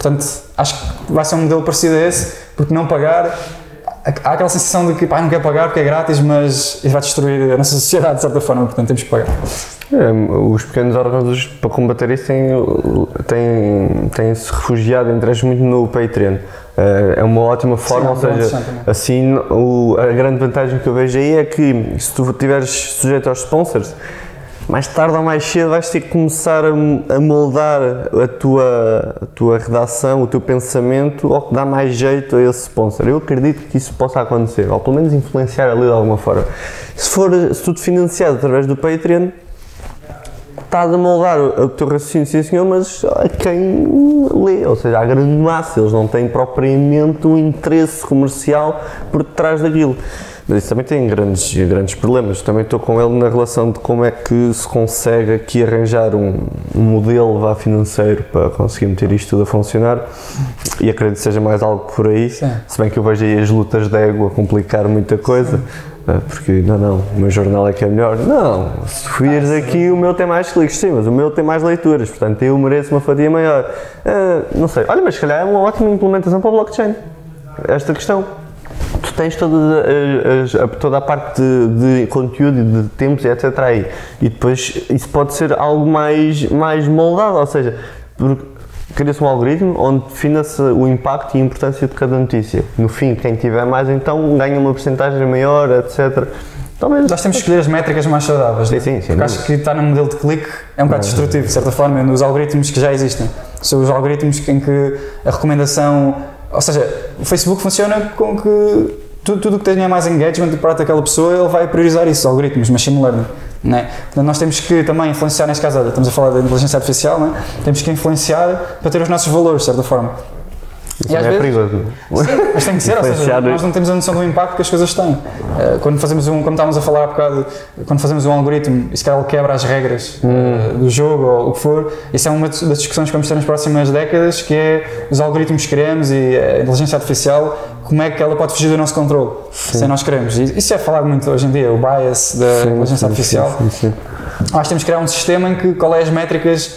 Portanto, acho que vai ser um modelo parecido a esse, porque não pagar. Há aquela sensação de que pá, não quer pagar porque é grátis, mas isso vai destruir a nossa sociedade de certa forma, portanto temos que pagar. É, os pequenos órgãos para combater isso têm, têm, têm se refugiado entre eles muito no Patreon. É, é uma ótima forma, Sim, ou seja, assim o, a grande vantagem que eu vejo aí é que se tu estiveres sujeito aos sponsors, mais tarde ou mais cedo vais ter que começar a, a moldar a tua, a tua redação, o teu pensamento ao que dá mais jeito a esse sponsor. Eu acredito que isso possa acontecer, ou pelo menos influenciar ali de alguma forma. Se for se tudo financiado através do Patreon, estás a moldar o, o teu raciocínio, sim senhor, mas a quem lê, ou seja, a grande massa, eles não têm propriamente um interesse comercial por trás daquilo. Mas isso também tem grandes, grandes problemas. Também estou com ele na relação de como é que se consegue aqui arranjar um, um modelo vá financeiro para conseguir meter isto tudo a funcionar e acredito que seja mais algo por aí. Sim. Se bem que eu vejo aí as lutas de ego a complicar muita coisa. Sim ah, porque não, não, o meu jornal é que é melhor. Não, se vires aqui, o meu tem mais cliques, sim, mas o meu tem mais leituras, portanto eu mereço uma fatia maior. Uh, não sei, olha, mas se calhar é uma ótima implementação para o blockchain. Esta questão tens toda a, a, toda a parte de, de, conteúdo e de tempos e etc. aí. E depois isso pode ser algo mais, mais moldado, ou seja, cria-se um algoritmo onde defina-se o impacto e a importância de cada notícia. No fim, quem tiver mais então ganha uma porcentagem maior, etc. Talvez. Nós temos que escolher as métricas mais saudáveis. Sim, sim, sim. Porque acho que estar no modelo de clique é um bocado destrutivo, de certa forma, nos algoritmos que já existem. São os algoritmos em que a recomendação ou seja, o Facebook funciona com que tudo, tudo que tenha mais engagement de parte daquela pessoa, ele vai priorizar isso, algoritmos, machine learning. Né? Portanto, nós temos que também influenciar, neste caso, estamos a falar da inteligência artificial, né? temos que influenciar para ter os nossos valores, de certa forma. Isso é vezes, perigoso. Sim, mas tem que ser, ou seja, nós não temos a noção do impacto que as coisas têm. Eh, quando fazemos um, como estávamos a falar há bocado, quando fazemos um algoritmo e se calhar ele quebra as regras hum. do jogo ou o que for, isso é uma das discussões que vamos ter nas próximas décadas, que é os algoritmos que queremos e a inteligência artificial, como é que ela pode fugir do nosso controle, sim. sem nós queremos. E isso é falado muito hoje em dia, o bias da sim, inteligência sim, artificial. Nós temos que criar um sistema em que qual é as métricas,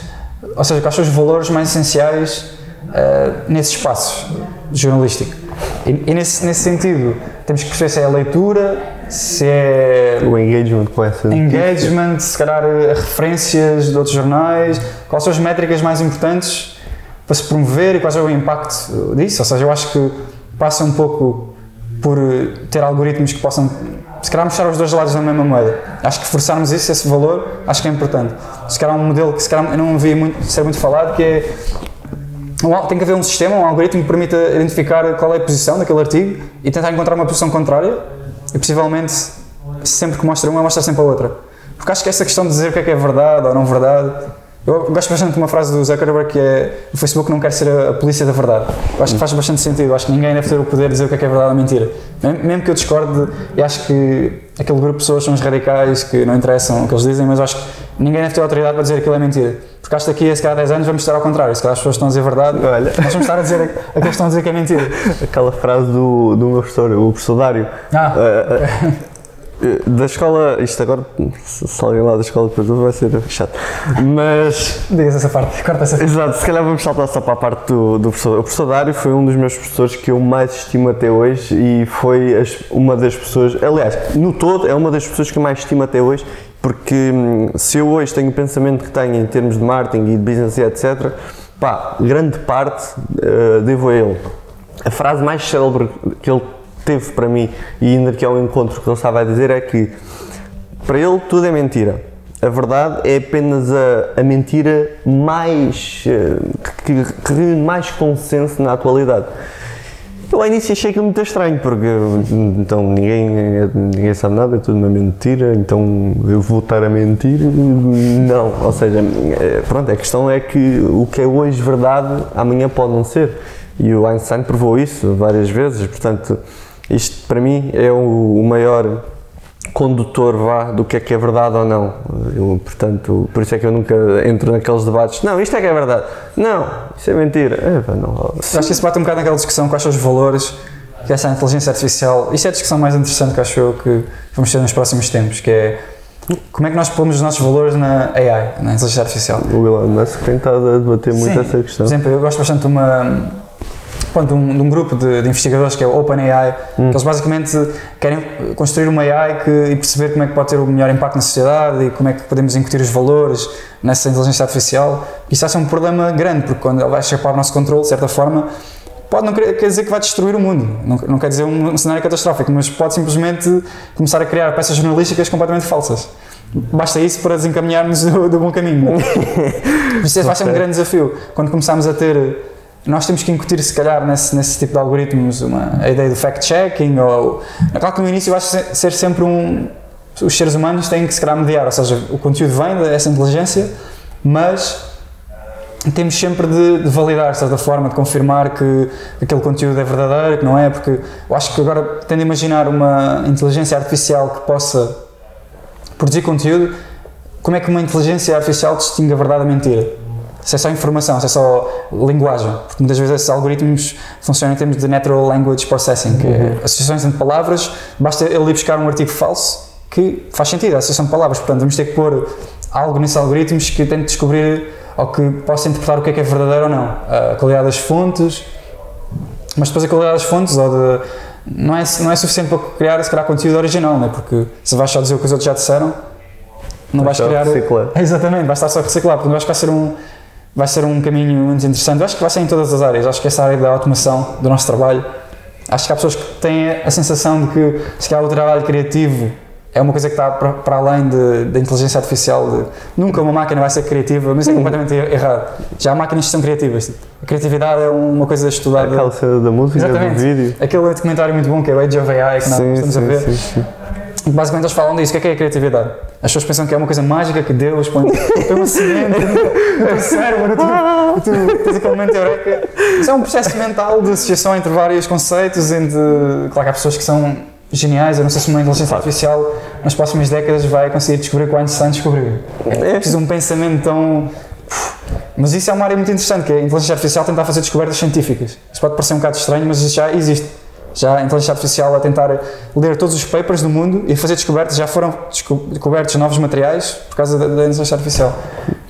ou seja, quais são os valores mais essenciais uh, nesse espaço jornalístico. E, e, nesse, nesse sentido, temos que perceber se é a leitura, se é. O engagement com essa. Engagement, se calhar eh, referências de outros jornais, quais são as métricas mais importantes para se promover e qual é o impacto disso. Ou seja, eu acho que passa um pouco por eh, ter algoritmos que possam, se calhar, mostrar os dois lados da mesma moeda. Acho que forçarmos isso, esse valor, acho que é importante. Se calhar, um modelo que se calhar eu não vi muito, ser muito falado, que é tem que haver um sistema, um algoritmo que permita identificar qual é a posição daquele artigo e tentar encontrar uma posição contrária e possivelmente sempre que mostra uma, mostra sempre a outra. Porque acho que essa questão de dizer o que é que é verdade ou não verdade eu gosto bastante de uma frase do Zuckerberg que é o Facebook não quer ser a, a polícia da verdade. Eu acho que faz bastante sentido. Eu acho que ninguém deve ter o poder de dizer o que é que é verdade ou mentira. Mesmo que eu discorde, eu acho que aquele grupo de pessoas são os radicais que não interessam o que eles dizem, mas acho que ninguém deve ter autoridade para dizer aquilo é mentira. Porque acho que daqui a se calhar 10 anos vamos estar ao contrário. Se calhar as pessoas estão a dizer a verdade, Olha. nós vamos estar a dizer a, que estão a dizer que é mentira. Aquela frase do, do meu professor, o professor Dário. Ah, uh, uh, da escola, isto agora, se alguém lá da escola depois vai ser chato, mas... Digas essa parte, corta essa parte. Exato, se calhar vamos saltar só para a parte do, do professor. O professor Dário foi um dos meus professores que eu mais estimo até hoje e foi as, uma das pessoas, aliás, no todo, é uma das pessoas que eu mais estimo até hoje, porque hum, se eu hoje tenho o pensamento que tenho em termos de marketing e de business e etc, pá, grande parte uh, devo a ele. A frase mais célebre que ele teve para mim, e ainda que ao encontro que ele estava a dizer, é que para ele tudo é mentira. A verdade é apenas a, a mentira mais. Eh, que, que reúne mais consenso na atualidade. Eu ao início achei aquilo muito estranho, porque então ninguém, ninguém sabe nada, é tudo uma mentira, então eu vou estar a mentir. Não, ou seja, é, pronto, a questão é que o que é hoje verdade, amanhã pode não ser. E o Einstein provou isso várias vezes, portanto, isto para mim é o, o maior condutor vá do que é que é verdade ou não. Eu, portanto, por isso é que eu nunca entro naqueles debates. Não, isto é que é verdade. Não, isso é mentira. É, não. Acho que isso bate um bocado naquela discussão quais são os valores que essa inteligência artificial. Isso é a discussão mais interessante que acho eu que vamos ter nos próximos tempos, que é como é que nós pomos os nossos valores na AI, na inteligência artificial. O Elon Musk tem estado a debater muito Sim. essa questão. Por exemplo, eu gosto bastante de uma pronto, de um, de um grupo de, de investigadores que é o OpenAI, Hum. que eles basicamente querem construir uma AI que, e perceber como é que pode ter o melhor impacto na sociedade e como é que podemos incutir os valores nessa inteligência artificial. Isso acha um problema grande, porque quando ela vai escapar ao nosso controle, de certa forma, pode não quer, dizer que vai destruir o mundo, não, não quer dizer um, um cenário catastrófico, mas pode simplesmente começar a criar peças jornalísticas completamente falsas. Basta isso para desencaminhar-nos do, do bom caminho. Isso vai ser um grande desafio. Quando começarmos a ter. Nós temos que incutir, se calhar, nesse, nesse tipo de algoritmos, uma, a ideia do fact-checking. Ou, claro que no início vai ser sempre um. Os seres humanos têm que, se calhar, mediar, ou seja, o conteúdo vem dessa inteligência, mas temos sempre de, de validar, de certa forma, de confirmar que aquele conteúdo é verdadeiro, que não é, porque eu acho que agora tendo a imaginar uma inteligência artificial que possa produzir conteúdo, como é que uma inteligência artificial distingue a verdade da mentira? Se é só informação, se é só linguagem, porque muitas vezes esses algoritmos funcionam em termos de Natural Language Processing, que é associações entre palavras, basta ele ir buscar um artigo falso que faz sentido, a associação de palavras, portanto vamos ter que pôr algo nesses algoritmos que tente descobrir ou que possa interpretar o que é que é verdadeiro ou não, a qualidade das fontes, mas depois a qualidade das fontes ou de, não, é, não é suficiente para criar se calhar conteúdo original, né? porque se vais só dizer o que os outros já disseram, não vais criar. reciclar. Exatamente, vai estar só a reciclar, porque eu acho que vai ser um, vai ser um caminho muito interessante. Eu acho que vai ser em todas as áreas. Eu acho que essa área da automação do nosso trabalho, acho que há pessoas que têm a sensação de que se calhar o trabalho criativo é uma coisa que está para, para além da inteligência artificial. De, nunca uma máquina vai ser criativa, mas é completamente errado. Já há máquinas que são criativas. A criatividade é uma coisa estudada. Aquela cena da música, Exatamente. do vídeo. Aquele documentário muito bom que é o Age of AI, que nós Sim, estamos a sim, ver. sim, sim. Basicamente eles falam disso, o que é que é a criatividade? As pessoas pensam que é uma coisa mágica que Deus põe, uma semente no, teu cérebro, no teu, tens aquele momento eureka. Isso é um processo mental de associação entre vários conceitos, entre, claro que há pessoas que são geniais, eu não sei se uma inteligência artificial nas próximas décadas vai conseguir descobrir o que o Einstein descobriu. É preciso um pensamento tão... Mas isso é uma área muito interessante, que é a inteligência artificial tentar fazer descobertas científicas. Isso pode parecer um bocado estranho, mas isso já existe. Já a inteligência artificial a tentar ler todos os papers do mundo e fazer descobertas, já foram desco- descobertos novos materiais por causa da, da inteligência artificial.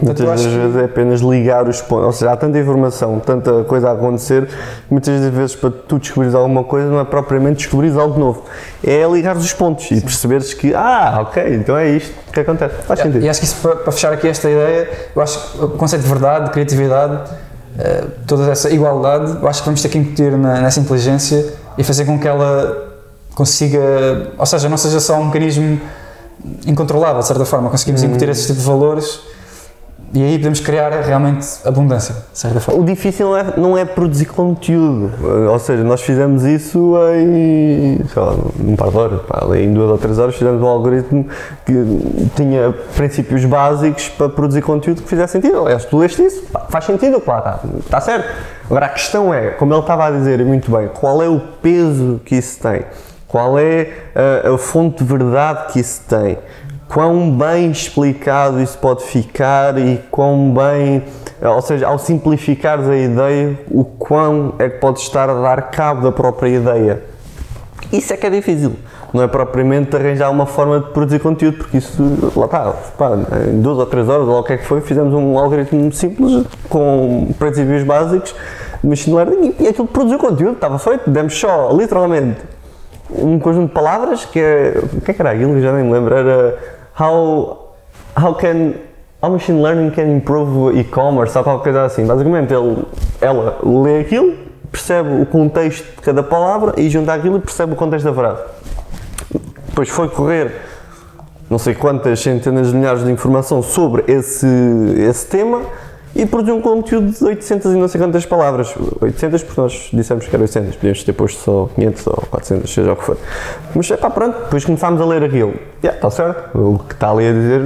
Muitas das vezes é apenas ligar os pontos, ou seja, há tanta informação, tanta coisa a acontecer, muitas das vezes para tu descobrires alguma coisa não é propriamente descobrires algo novo, é ligar os pontos e perceberes que, ah, ok, então é isto que acontece, faz sentido. E acho que isso, para, para fechar aqui esta ideia, eu acho que o conceito de verdade, de criatividade, eh, toda essa igualdade, eu acho que vamos ter que incutir nessa inteligência e fazer com que ela consiga, ou seja, não seja só um mecanismo incontrolável, de certa forma, conseguimos incutir esse tipo de valores e aí podemos criar realmente abundância, certa forma. O difícil não é, não é produzir conteúdo, eh, ou seja, nós fizemos isso em, sei lá, num par de horas, pá, em duas ou três horas fizemos um algoritmo que tinha princípios básicos para produzir conteúdo que fizesse sentido. Aliás, tu leste isso, pá, faz sentido, claro, está, está certo. Agora a questão é, como ele estava a dizer muito bem, qual é o peso que isso tem? Qual é a, a fonte de verdade que isso tem? Quão bem explicado isso pode ficar e quão bem, ou seja, ao simplificares a ideia, o quão é que pode estar a dar cabo da própria ideia. Isso é que é difícil. Não é propriamente arranjar uma forma de produzir conteúdo, porque isso, lá está, pá, em duas ou três horas, ou o que é que foi, fizemos um algoritmo simples, com princípios básicos, de machine learning, e aquilo produziu conteúdo, estava feito, demos só, literalmente, um conjunto de palavras, que é, o que é que era aquilo, já nem me lembro, era how, how can, how machine learning can improve e-commerce, ou qualquer coisa assim. Basicamente, ele, ela lê aquilo, percebe o contexto de cada palavra e junta aquilo e percebe o contexto da frase. Depois foi correr não sei quantas centenas de milhares de informação sobre esse, esse tema e produzir um conteúdo de 800 e não sei quantas palavras. 800 porque nós dissemos que era 800, podíamos ter posto só 500 ou 400, seja o que for. Mas é pá, pronto, depois começámos a ler aquilo. Yeah, está certo, o que está ali a dizer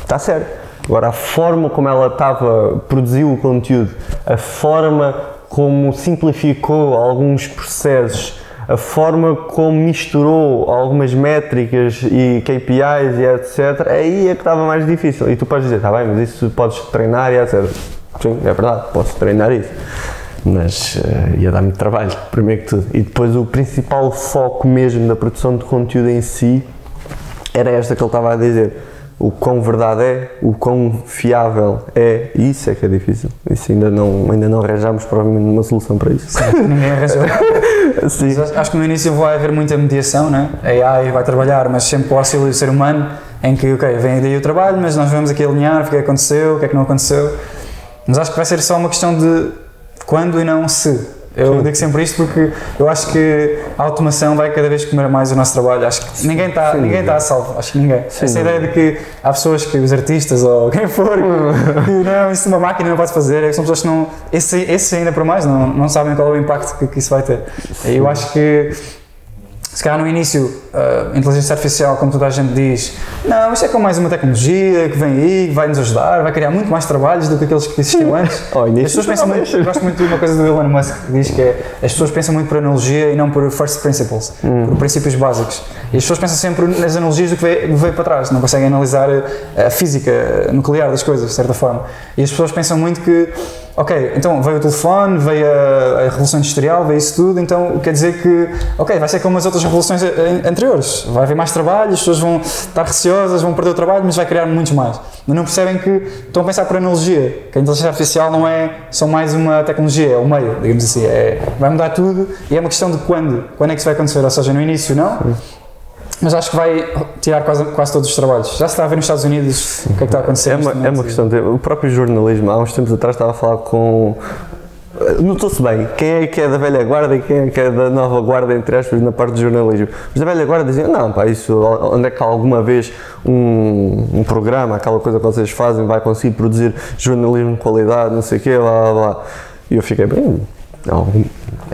está certo. Agora, a forma como ela estava, produziu o conteúdo, a forma como simplificou alguns processos, a forma como misturou algumas métricas e KPIs e etc., aí é que estava mais difícil. E tu podes dizer, está bem, mas isso podes treinar e etc. Sim, é verdade, posso treinar isso. Mas uh, ia dar muito trabalho, primeiro que tudo. E depois o principal foco mesmo da produção de conteúdo em si era esta que ele estava a dizer o quão verdade é, o quão fiável é, isso é que é difícil. Isso ainda não, ainda não arranjámos provavelmente uma solução para isso. Sim, ninguém arranjou. Sim. Acho que no início vai haver muita mediação, né? a AI vai trabalhar, mas sempre com o auxílio do ser humano, em que, ok, vem daí o trabalho, mas nós vamos aqui alinhar o que é que aconteceu, o que é que não aconteceu. Mas acho que vai ser só uma questão de quando e não se. Eu Sim. digo sempre isto porque eu acho que a automação vai cada vez comer mais o nosso trabalho. Acho que ninguém está ninguém está a salvo. Acho que ninguém. Sim. Essa ideia de que há pessoas que, os artistas ou quem for, que não, isso uma máquina não pode fazer, são pessoas que não. Esse, esse ainda por mais, não, não sabem qual é o impacto que, que isso vai ter. Sim. Eu acho que se calhar no início, a inteligência artificial, como toda a gente diz, não, isto é como mais uma tecnologia que vem aí, que vai nos ajudar, vai criar muito mais trabalhos do que aqueles que existiam antes. Oh, as pessoas pensam muito, eu gosto muito de uma coisa do Elon Musk que diz que é, as pessoas pensam muito por analogia e não por first principles, hum. por princípios básicos. E as pessoas pensam sempre nas analogias do que veio, veio para trás, não conseguem analisar a física nuclear das coisas, de certa forma. E as pessoas pensam muito que ok, então veio o telefone, veio a, a, Revolução Industrial, veio isso tudo, então quer dizer que, ok, vai ser como as outras revoluções anteriores, vai haver mais trabalho, as pessoas vão estar receosas, vão perder o trabalho, mas vai criar muitos mais. Mas não percebem que estão a pensar por analogia, que a inteligência artificial não é só mais uma tecnologia, é o meio, digamos assim, é, vai mudar tudo e é uma questão de quando, quando é que isso vai acontecer, ou seja, no início não, mas acho que vai tirar quase, quase todos os trabalhos. Já se está a ver nos Estados Unidos o que é que está a acontecer. É uma, é uma questão de. O próprio jornalismo, há uns tempos atrás, estava a falar com. Notou-se bem quem é que é da velha guarda e quem é que é da nova guarda, entre aspas, na parte do jornalismo. Os da velha guarda diziam: não, pá, isso, onde é que alguma vez um, um programa, aquela coisa que vocês fazem, vai conseguir produzir jornalismo de qualidade, não sei o quê, blá blá blá. E eu fiquei bem, algum,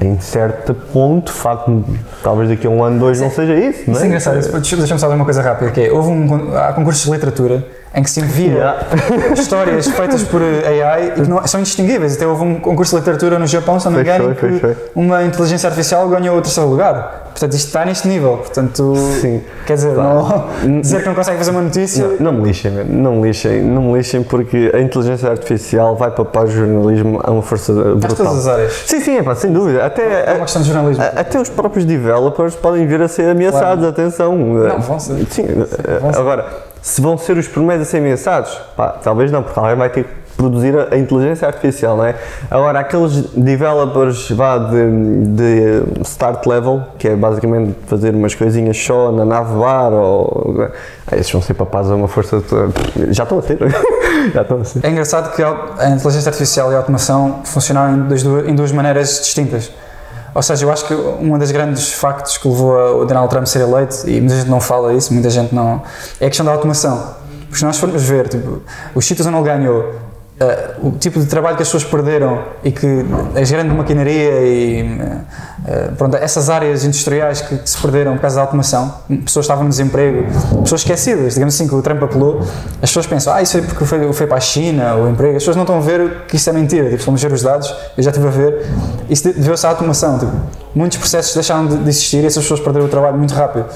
em certo ponto, facto, talvez daqui a um ano, dois, não seja isso. Isso é, é engraçado. Deixa-me só dizer uma coisa rápida: que é, houve um, há concursos de literatura em que se envia yeah. histórias feitas por AI e que não, são indistinguíveis. Até houve um concurso de literatura no Japão, se não me engano, que uma inteligência artificial ganhou o terceiro lugar. Portanto, isto está neste nível. Portanto, Sim. quer dizer, não, dizer que não consegue fazer uma notícia. Não, não me lixem, não me lixem, não me lixem, porque a inteligência artificial vai papar o jornalismo a uma força brutal. todas as áreas. Sim, sim, é pá, sem dúvida. Até, é uma questão de jornalismo. Até os próprios developers podem vir a ser ameaçados, claro. atenção. Não, vão ser. Sim, vão ser. agora se vão ser os primeiros a ser ameaçados? Pá, talvez não, porque alguém vai ter que produzir a, inteligência artificial, não é? Agora, aqueles developers vá de, de start level, que é basicamente fazer umas coisinhas só na nave bar, ou, esses vão ser papás a uma força. De, já estão a ser. já estão a ser. É engraçado que a inteligência artificial e a automação funcionam em duas maneiras distintas. Ou seja, eu acho que um dos grandes factos que levou o Donald Trump a ser eleito, e muita gente não fala isso, muita gente não. é a questão da automação. Porque se nós formos ver, tipo, os sítios onde ele ganhou, Uh, o tipo de trabalho que as pessoas perderam e que a grande maquinaria e uh, pronto, essas áreas industriais que, que, se perderam por causa da automação, pessoas estavam no desemprego, pessoas esquecidas, digamos assim, que o Trump apelou, as pessoas pensam, ah, isso foi porque foi, foi para a China, o emprego, as pessoas não estão a ver que isso é mentira, tipo, vamos ver os dados, eu já estive a ver, isso deveu-se à automação, tipo, muitos processos deixaram de, existir e essas pessoas perderam o trabalho muito rápido.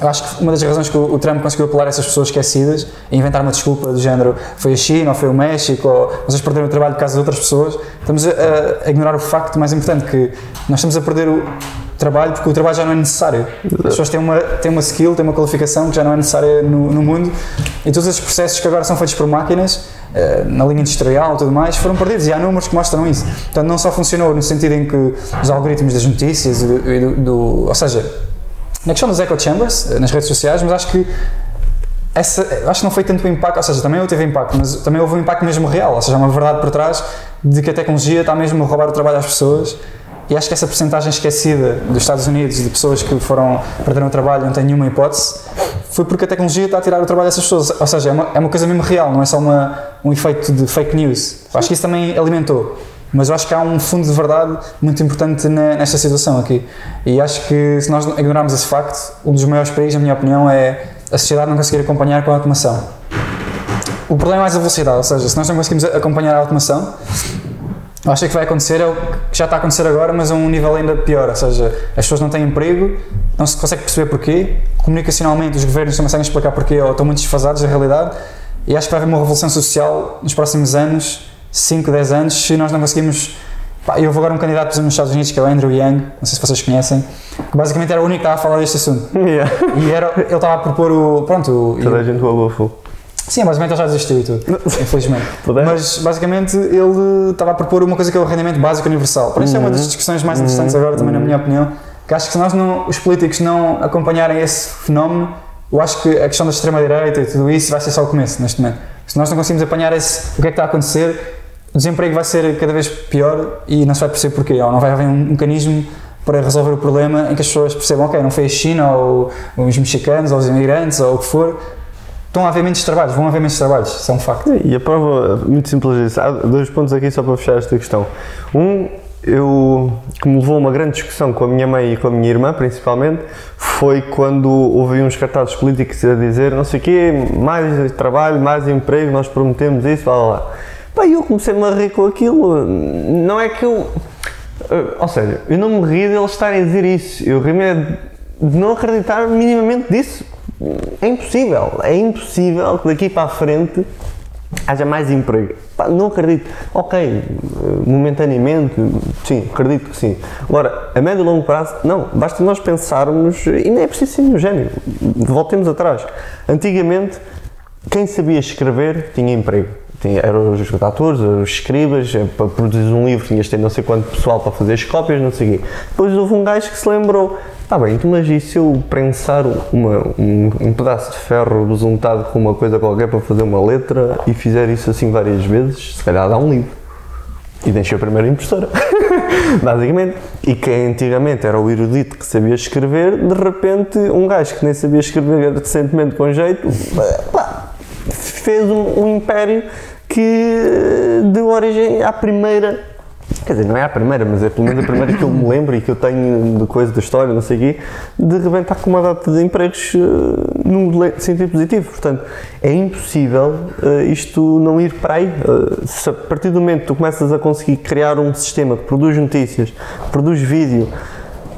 Eu acho que uma das razões que o, Trump conseguiu apelar a essas pessoas esquecidas e inventar uma desculpa do género foi a China ou foi o México ou vocês perderam o trabalho por causa de outras pessoas, estamos a, a ignorar o facto mais importante que nós estamos a perder o trabalho porque o trabalho já não é necessário. As pessoas têm uma, têm uma skill, têm uma qualificação que já não é necessária no, no mundo e todos esses processos que agora são feitos por máquinas eh, na linha industrial e tudo mais, foram perdidos e há números que mostram isso. Portanto, não só funcionou no sentido em que os algoritmos das notícias, do, do, do ou seja, na questão dos echo chambers, eh, nas redes sociais, mas acho que essa, acho que não foi tanto o impacto, ou seja, também teve impacto, mas também houve um impacto mesmo real, ou seja, uma verdade por trás de que a tecnologia está mesmo a roubar o trabalho às pessoas E acho que essa porcentagem esquecida dos Estados Unidos, de pessoas que foram perderam o trabalho não têm nenhuma hipótese, foi porque a tecnologia está a tirar o trabalho dessas pessoas. Ou seja, é uma, é uma coisa mesmo real, não é só uma, um efeito de fake news. Acho que isso também alimentou. Mas eu acho que há um fundo de verdade muito importante na, nesta situação aqui. E acho que se nós ignorarmos esse facto, um dos maiores perigos, na minha opinião, é a sociedade não conseguir acompanhar com a automação. O problema é mais a velocidade, ou seja, se nós não conseguimos acompanhar a automação, acho que vai acontecer é o que já está a acontecer agora, mas a um nível ainda pior, ou seja, as pessoas não têm emprego, não se consegue perceber porquê, comunicacionalmente os governos não conseguem explicar porquê ou estão muito desfasados da realidade, e acho que vai haver uma revolução social nos próximos anos, 5, 10 anos, se nós não conseguimos Pá, eu vou agora um candidato, exemplo, nos Estados Unidos, que é o Andrew Yang, não sei se vocês conhecem, que basicamente era o único que estava a falar deste assunto. Yeah. E era, ele estava a propor o. Pronto, o, Toda a gente o. Sim, basicamente ele já desistiu e tudo, infelizmente. Mas basicamente ele estava a propor uma coisa que é o rendimento básico universal. Por isso é uma das discussões mais interessantes agora, também na minha opinião, que acho que se nós não, os políticos não acompanharem esse fenómeno, eu acho que a questão da extrema-direita e tudo isso vai ser só o começo neste momento. Se nós não conseguimos apanhar esse, o que é que está a acontecer, o desemprego vai ser cada vez pior e não se vai perceber porquê, ou não vai haver um mecanismo para resolver o problema em que as pessoas percebam, ok, não foi a China ou, ou os mexicanos ou os imigrantes ou o que for, estão a haver menos trabalhos, vão haver menos trabalhos, isso é um facto. E a prova, muito simples disso. Há dois pontos aqui só para fechar esta questão. Um, eu, que me levou a uma grande discussão com a minha mãe e com a minha irmã, principalmente, foi quando ouvi uns cartazes políticos a dizer não sei o quê, mais trabalho, mais emprego, nós prometemos isso, blá blá blá. Pá, eu comecei-me a rir com aquilo. Não é que eu. Ou seja, eu não me ri deles estarem a dizer isso. Eu ri-me de não acreditar minimamente disso. É impossível. É impossível que daqui para a frente haja mais emprego. Pá, não acredito. Ok, momentaneamente, sim, acredito que sim. Agora, a médio e longo prazo, não. Basta nós pensarmos, e nem é preciso ser gênio. Voltemos atrás. Antigamente, quem sabia escrever tinha emprego. Eram os redatores, os escribas, eh, para produzir um livro tinhas ter não sei quanto pessoal para fazer as cópias, não sei o quê. Depois houve um gajo que se lembrou, está bem, mas e se eu prensar uma, um, um pedaço de ferro besuntado com uma coisa qualquer para fazer uma letra e fizer isso assim várias vezes, se calhar dá um livro. E deixei a primeira impressora. Basicamente. E quem antigamente era o erudito que sabia escrever, de repente um gajo que nem sabia escrever decentemente com jeito, pá, fez um, um império que deu origem à primeira Quer dizer, não é a primeira, mas é pelo menos a primeira que eu me lembro e que eu tenho de coisa da história, não sei o quê, de rebentar com uma data de empregos uh, num sentido positivo. Portanto, é impossível uh, isto não ir para aí. Uh, se a partir do momento que tu começas a conseguir criar um sistema que produz notícias, que produz vídeo,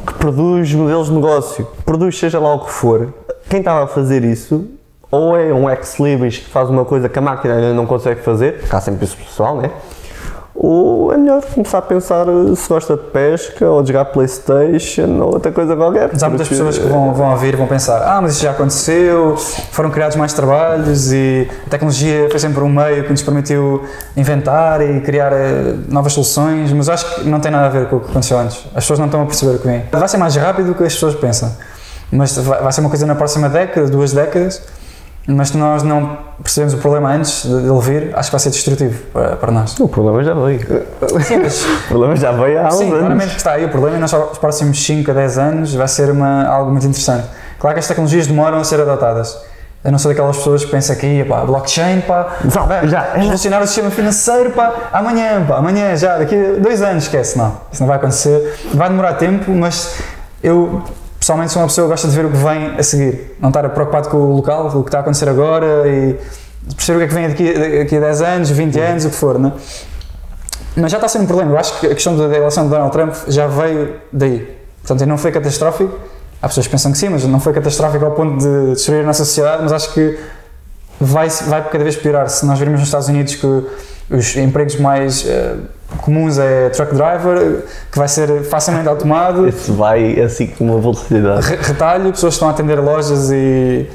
que produz modelos de negócio, que produz seja lá o que for, quem estava a fazer isso ou é um ex-libris que faz uma coisa que a máquina ainda não consegue fazer, cá sempre isso pessoal, né? Ou é melhor começar a pensar se gosta de pesca ou de jogar Playstation ou outra coisa qualquer. Mas há muitas pessoas que vão, vão ouvir e vão pensar ah, mas isso já aconteceu, foram criados mais trabalhos e a tecnologia foi sempre um meio que nos permitiu inventar e criar eh, novas soluções, mas acho que não tem nada a ver com o que aconteceu antes. As pessoas não estão a perceber o que vem. Vai ser mais rápido do que as pessoas pensam, mas vai, vai ser uma coisa na próxima década, duas décadas, mas se nós não percebemos o problema antes de ele vir, acho que vai ser destrutivo para, para nós. O problema já veio. Sim, mas, O problema já veio há uns sim, anos. claramente que está aí o problema e nos próximos 5 a 10 anos vai ser uma, algo muito interessante. Claro que as tecnologias demoram a ser adotadas. Eu não sou daquelas pessoas que pensam que pá, blockchain, pá, Não, vai já, já. revolucionar o sistema financeiro, pá, amanhã, pá, amanhã, já, daqui a dois anos, esquece, não, isso não vai acontecer. Vai demorar tempo, mas eu pessoalmente sou uma pessoa que gosta de ver o que vem a seguir, não estar preocupado com o local, o que está a acontecer agora e perceber o que é que vem daqui, daqui a 10 anos, 20 anos, o que for, não é? Mas já está a ser um problema. Eu acho que a questão da eleição de Donald Trump já veio daí. Portanto, não foi catastrófico. Há pessoas que pensam que sim, mas não foi catastrófico ao ponto de destruir a nossa sociedade. Mas acho que vai, vai cada vez piorar. Se nós virmos nos Estados Unidos que os empregos mais eh, comuns é truck driver, que vai ser facilmente automado, Esse vai assim com uma velocidade. Re- retalho, pessoas estão a atender lojas e,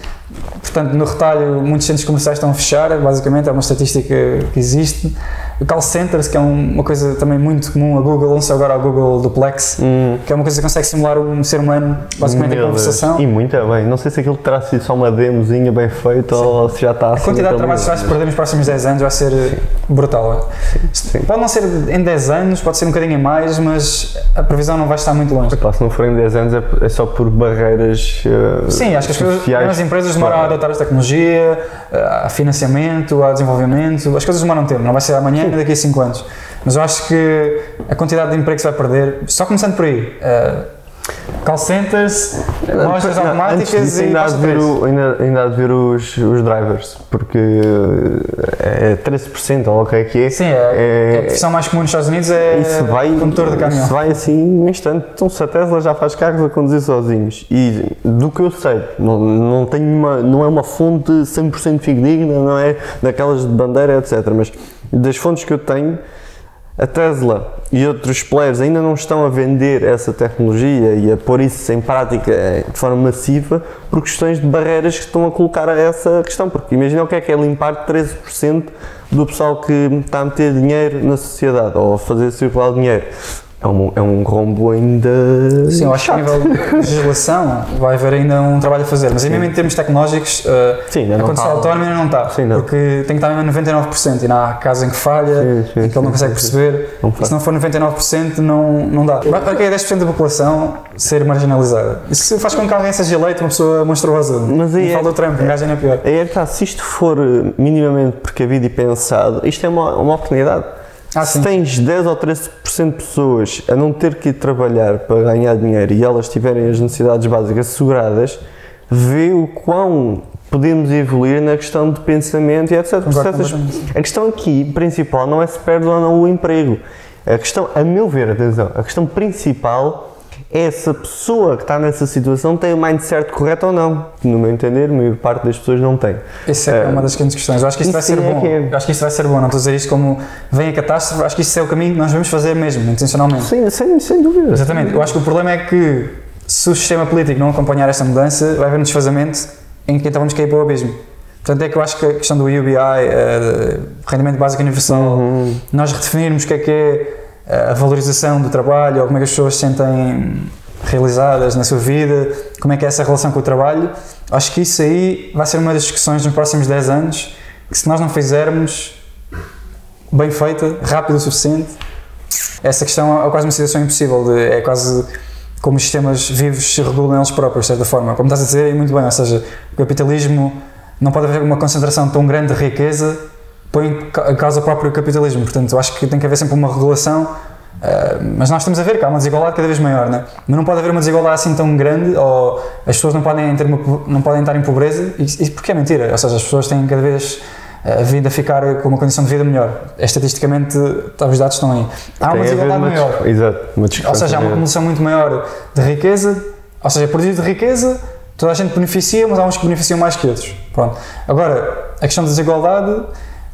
portanto, no retalho muitos centros comerciais estão a fechar, basicamente, é uma estatística que existe. O call centers, que é um- uma coisa também muito comum, a Google lançou agora o Google Duplex, que é uma coisa que consegue simular um ser humano basicamente em Meu Deus. conversação. E muito bem. Não sei se aquilo terá sido só uma demozinha bem feita ou se já está A assim. quantidade de trabalho que se vai se nível. perder nos próximos 10 anos vai ser brutal. sim. Pode não ser em 10 anos, pode ser um bocadinho a mais, mas a previsão não vai estar muito longe. Se não forem 10 anos é, é só por barreiras uh, Sim, acho que as, as empresas demoram a adotar a tecnologia, a financiamento, a desenvolvimento, as coisas demoram tempo, não vai ser amanhã daqui a 5 anos. Mas eu acho que a quantidade de emprego que se vai perder, só começando por aí, eh, call centers, Não, automáticas disso, e ainda há de ver, o, ainda, ainda há de ver os, os drivers, porque é 13% ou o que é que é. Sim, é, a profissão mais comum nos Estados Unidos é Isso vai, condutor de caminhão. isso vai assim num instante. Então, se a Tesla já faz carros a conduzir sozinhos e do que eu sei, não, não, tenho uma, não é uma fonte 100% fidedigna, não é daquelas de bandeira, etc. Mas das fontes que eu tenho, a Tesla e outros players ainda não estão a vender essa tecnologia e a pôr isso em prática eh, de forma massiva por questões de barreiras que estão a colocar a essa questão. Porque imagina o que é que é limpar 13% do pessoal que está a meter dinheiro na sociedade ou a fazer circular dinheiro. É um, é um rombo ainda. Sim, eu acho que a chato. nível de legislação vai haver ainda um trabalho a fazer, mas aí mesmo em termos tecnológicos, uh, Sim, a não condução está- autónoma ainda não está, Sim, não. porque tem que estar mesmo a 99% e não há casos em que falha, Sim, sim, em que ele não sim, consegue sim, perceber, Não e se não for 99% não, não dá. Vai para que é 10% da população ser marginalizada. Isso faz com que alguém seja eleito uma pessoa monstruosa. Mas aí Não é- fala do Trump, um gajo ainda pior. Aí é que está, se isto for minimamente precavido e pensado, isto é uma, uma oportunidade. Ah, se tens 10 ou 13% de pessoas a não ter que ir trabalhar para ganhar dinheiro e elas tiverem as necessidades básicas asseguradas, vê o quão podemos evoluir na questão de pensamento e etc. Essas- a questão aqui principal não é se perde ou não o emprego. A questão, a meu ver, atenção, a questão principal é se a pessoa que está nessa situação tem o mindset correto ou não. No meu entender, a maior parte das pessoas não tem. Essa é, É. uma das grandes questões. Eu acho que isto vai Isso ser é bom. é. Eu acho que isto vai ser bom. Não estou a dizer isto como vem a catástrofe. Acho que isto é o caminho que nós vamos fazer mesmo, intencionalmente. Sem, sem, sem dúvida. Exatamente. Eu acho que o problema é que se o sistema político não acompanhar esta mudança, vai haver um desfazamento em que então vamos cair para o abismo. Portanto, é que eu acho que a questão do UBI, eh, rendimento básico universal, Uhum. nós redefinirmos o que é que é a valorização do trabalho, ou como é que as pessoas se sentem realizadas na sua vida, como é que é essa relação com o trabalho, acho que isso aí vai ser uma das discussões nos próximos 10 anos, que se nós não fizermos bem feita, rápido o suficiente, essa questão é quase uma situação impossível, de- é quase como os sistemas vivos se regulam eles próprios, de certa forma. Como estás a dizer, e muito bem, ou seja, o capitalismo não pode haver uma concentração tão grande de riqueza põe em ca- em causa o próprio capitalismo. Portanto, eu acho que tem que haver sempre uma regulação, ah, mas nós estamos a ver que há uma desigualdade cada vez maior, né? mas não pode haver uma desigualdade assim tão grande, ou as pessoas não podem, ter uma, não podem estar em pobreza, e porque é mentira, ou seja, as pessoas têm cada vez vindo a ficar com uma condição de vida melhor. Estatisticamente, os dados estão aí. Há uma desigualdade uma maior. Exato, uma Ou seja, há uma acumulação muito maior de riqueza, ou seja, produzido de riqueza, toda a gente beneficia, mas há uns que beneficiam mais que outros. Pronto. Agora, a questão da desigualdade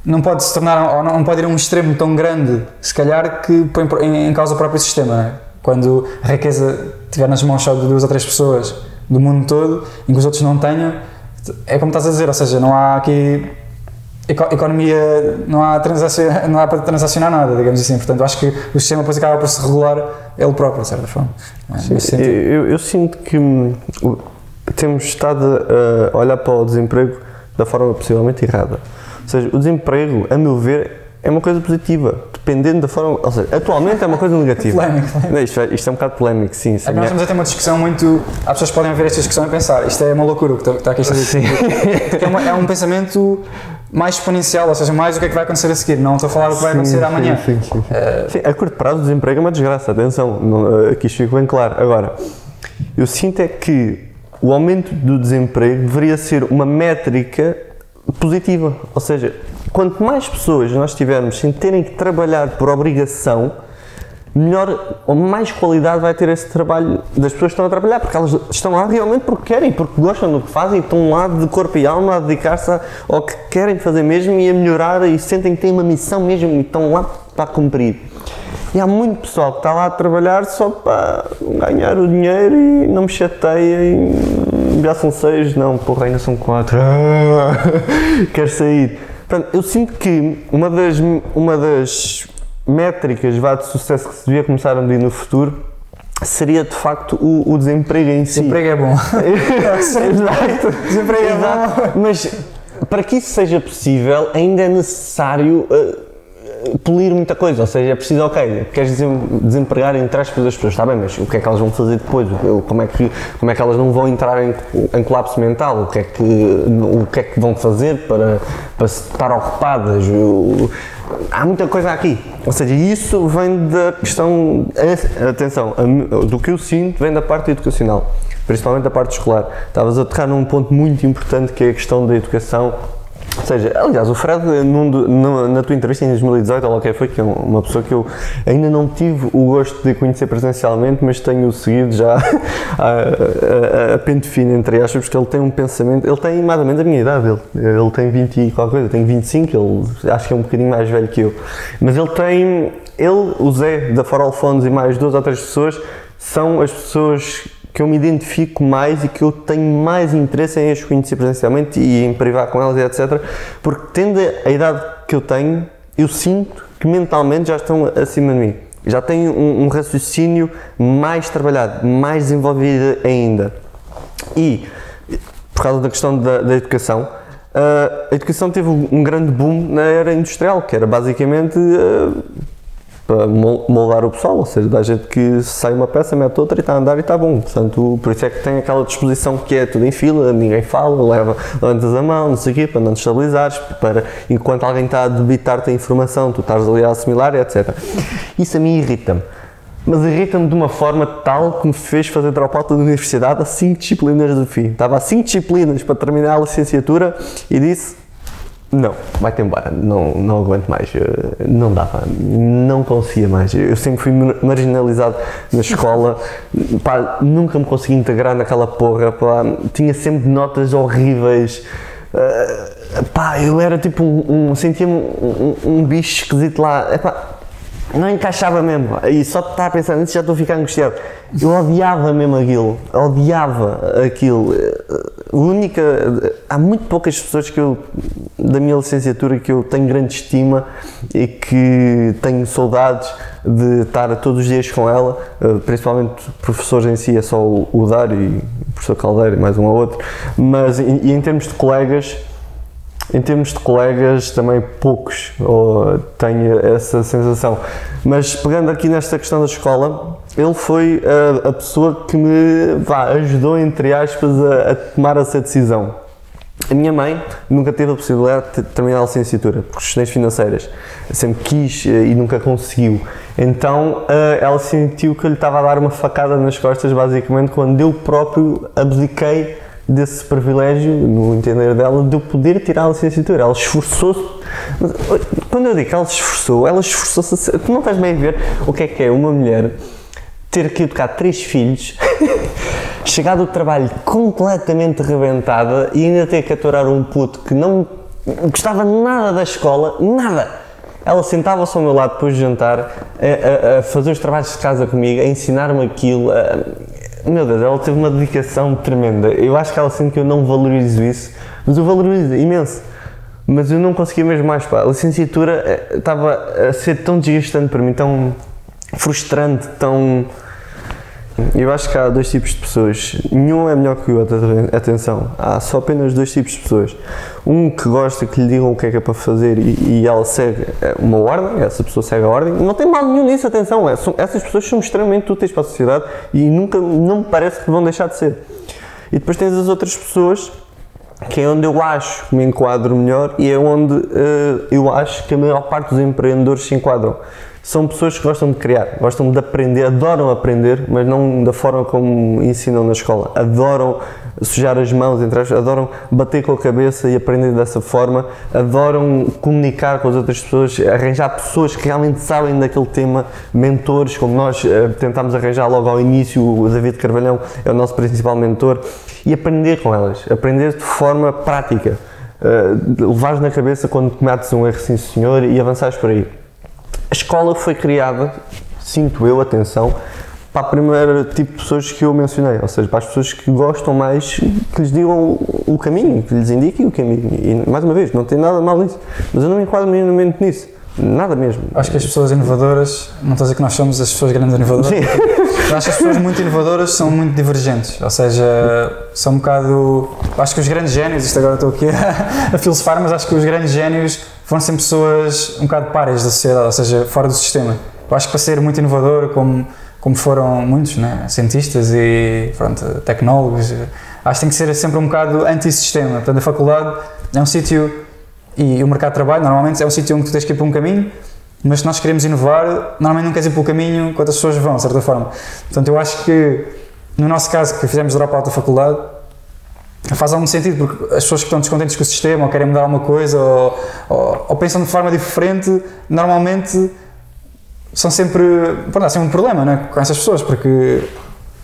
não pode se tornar, ou não pode ir a um extremo tão grande, se calhar, que põe em, causa o próprio sistema. né? Quando a riqueza estiver nas mãos só de duas ou três pessoas do mundo todo, em que os outros não tenham, é como estás a dizer, ou seja, não há aqui eco- economia, não há, transacion, não há para transacionar nada, digamos assim. Portanto, acho que o sistema depois acaba por se regular ele próprio, de certa forma. É, nesse Eu, eu- eu sinto que hum, temos estado a olhar para o desemprego da forma possivelmente errada. Ou seja, o desemprego, a meu ver, é uma coisa positiva, dependendo da forma. Ou seja, atualmente é uma coisa negativa. Polémico, polémico. Não, isto, é, isto é um bocado polémico, sim. É que nós estamos a ter uma discussão muito. As pessoas podem ver esta discussão e pensar isto é uma loucura o que está, aqui a. Porque é, uma- é um pensamento mais exponencial, ou seja, mais o que é que vai acontecer a seguir. Não estou a falar do que vai Sim, acontecer sim, amanhã. Sim, sim, sim. Eh, Sim, a curto prazo o desemprego é uma desgraça, atenção, não, aqui isto fica bem claro. Agora, eu sinto é que o aumento do desemprego deveria ser uma métrica positiva, ou seja, quanto mais pessoas nós tivermos sem terem que trabalhar por obrigação, melhor ou mais qualidade vai ter esse trabalho das pessoas que estão a trabalhar, porque elas estão lá realmente porque querem, porque gostam do que fazem, estão lá de corpo e alma a dedicar-se ao que querem fazer mesmo e a melhorar e sentem que têm uma missão mesmo e estão lá para cumprir. E há muito pessoal que está lá a trabalhar só para ganhar o dinheiro e não me chateiem, já são seis, não, porra, ainda são quatro, quero sair. Portanto, eu sinto que uma das, uma das métricas vá, de sucesso que se devia começar a medir no futuro seria de facto o, o desemprego em si. Desemprego é bom. Exato. Desemprego é bom. Mas para que isso seja possível, ainda é necessário uh, polir muita coisa. Ou seja, é preciso, ok, queres desem- desempregar entre aspas as pessoas, está bem, mas o que é que elas vão fazer depois? Como é que, como é que elas não vão entrar em, em colapso mental? O que, é que, o que é que vão fazer para, para estar ocupadas? O- há muita coisa aqui. Ou seja, isso vem da questão. Atenção, do que eu sinto vem da parte educacional, principalmente da parte escolar. Estavas a tocar num ponto muito importante que é a questão da educação. Ou seja, aliás, o Fred, num no- na tua entrevista em 2018, ou lá o que foi, que é uma pessoa que eu ainda não tive o gosto de conhecer presencialmente, mas tenho seguido já a, a, a pente fina, entre aspas, porque ele tem um pensamento, ele tem mais ou menos a minha idade, ele, ele tem 20 e qualquer coisa, eu tenho 25, ele acho que é um bocadinho mais velho que eu, mas ele tem, ele, o Zé, da Farol Fondos e mais duas ou três pessoas, são as pessoas que eu me identifico mais e que eu tenho mais interesse em as conhecer presencialmente e em privar com elas e etc. Porque tendo a idade que eu tenho, eu sinto que mentalmente já estão acima de mim. Já têm um, um raciocínio mais trabalhado, mais desenvolvido ainda. E, por causa da questão da, da educação, ah, a educação teve um grande boom na era industrial, que era basicamente ah, para mol- moldar o pessoal, ou seja, da gente que sai uma peça, mete outra e está a andar e está bom. Portanto, por isso é que tem aquela disposição que é tudo em fila, ninguém fala, leva, levantas a mão, não sei o quê, para não te estabilizares, para enquanto alguém está a debitar-te a informação, tu estás ali a assimilar, etc. Isso a mim irrita-me. Mas irrita-me de uma forma tal que me fez fazer dropout da universidade a 5 disciplinas do fim. Estava a 5 disciplinas para terminar a licenciatura e disse não, vai-te embora, não, não aguento mais, não dava, não conseguia mais. Eu sempre fui mar- marginalizado na escola, pá, nunca me consegui integrar naquela porra, pá, tinha sempre notas horríveis. eh, pá, eu era tipo um, um- sentia-me um, um- um bicho esquisito lá, epá, não encaixava mesmo. E só de estar a pensar nisso já estou a ficar angustiado. Eu odiava mesmo aquilo. Odiava aquilo. A única. Há muito poucas pessoas que eu, da minha licenciatura, que eu tenho grande estima e que tenho saudades de estar todos os dias com ela, eh, principalmente professores em si, é só o Dário e o professor Caldeira e mais um ou outro. Mas, e, e em termos de colegas, em termos de colegas, também poucos ou tenho essa sensação. Mas pegando aqui nesta questão da escola, ele foi a, a pessoa que me vá, ajudou, entre aspas, a, a tomar essa decisão. A minha mãe nunca teve a possibilidade de terminar a licenciatura, por questões financeiras. Sempre quis eh, e nunca conseguiu. Então eh, ela sentiu que eu lhe estava a dar uma facada nas costas, basicamente, quando eu próprio abdiquei desse privilégio, no entender dela, de poder tirar a licenciatura. Ela esforçou-se. Quando eu digo que ela se esforçou, ela esforçou-se. Tu não estás bem a ver o que é que é uma mulher ter que educar três filhos, chegar do trabalho completamente rebentada e ainda ter que aturar um puto que não gostava nada da escola, nada. Ela sentava-se ao meu lado depois de jantar, a, a- a fazer os trabalhos de casa comigo, a ensinar-me aquilo. a- meu Deus, ela teve uma dedicação tremenda. Eu acho que ela sente que eu não valorizo isso, mas eu valorizo imenso. Mas eu não conseguia mesmo mais. Pá. A licenciatura eh, estava a ser tão desgastante para mim, tão frustrante, tão. Eu acho que há dois tipos de pessoas. Nenhum é melhor que o outro, atenção. Há só apenas dois tipos de pessoas. Um que gosta que lhe digam o que é que é para fazer e, e ela segue eh, uma ordem, essa pessoa segue a ordem. Não tem mal nenhum nisso, atenção. É, essas pessoas são extremamente úteis para a sociedade e nunca, não me parece que vão deixar de ser. E depois tens as outras pessoas que é onde eu acho que me enquadro melhor e é onde eh, eu acho que a maior parte dos empreendedores se enquadram. São pessoas que gostam de criar, gostam de aprender, adoram aprender, mas não da forma como ensinam na escola. Adoram sujar as mãos, entre adoram bater com a cabeça e aprender dessa forma, adoram comunicar com as outras pessoas, arranjar pessoas que realmente sabem daquele tema, mentores, como nós eh, tentámos arranjar logo ao início, o David Carvalhão é o nosso principal mentor, e aprender com elas, aprender de forma prática. Uh, levares na cabeça quando cometes um erro, sim senhor, e avançares por aí. A escola foi criada, sinto eu, atenção, para a primeira tipo de pessoas que eu mencionei, ou seja, para as pessoas que gostam mais que lhes digam o caminho, que lhes indiquem o caminho. E mais uma vez, não tem nada mal nisso, mas eu não me enquadro minimamente nisso. Nada mesmo. Acho que as pessoas inovadoras, não estou a dizer que nós somos as pessoas grandes inovadoras, Sim. acho que as pessoas muito inovadoras são muito divergentes, ou seja, são um bocado. Acho que os grandes génios, isto agora estou aqui a filosofar, mas acho que os grandes génios foram sempre pessoas um bocado páreas da sociedade, ou seja, fora do sistema. Eu acho que para ser muito inovador, como, como foram muitos, né? cientistas e pronto, tecnólogos, acho que tem que ser sempre um bocado anti-sistema. Portanto, a faculdade é um sítio e o mercado de trabalho, normalmente, é um sítio onde tu tens que ir para um caminho, mas se nós queremos inovar, normalmente não queres ir pelo caminho que outras pessoas vão, de certa forma. Portanto, eu acho que, no nosso caso, que fizemos dropout da faculdade, faz algum sentido, porque as pessoas que estão descontentes com o sistema, ou querem mudar alguma coisa, ou, ou, ou pensam de forma diferente, normalmente são sempre, pronto, há sempre um problema né, com essas pessoas, porque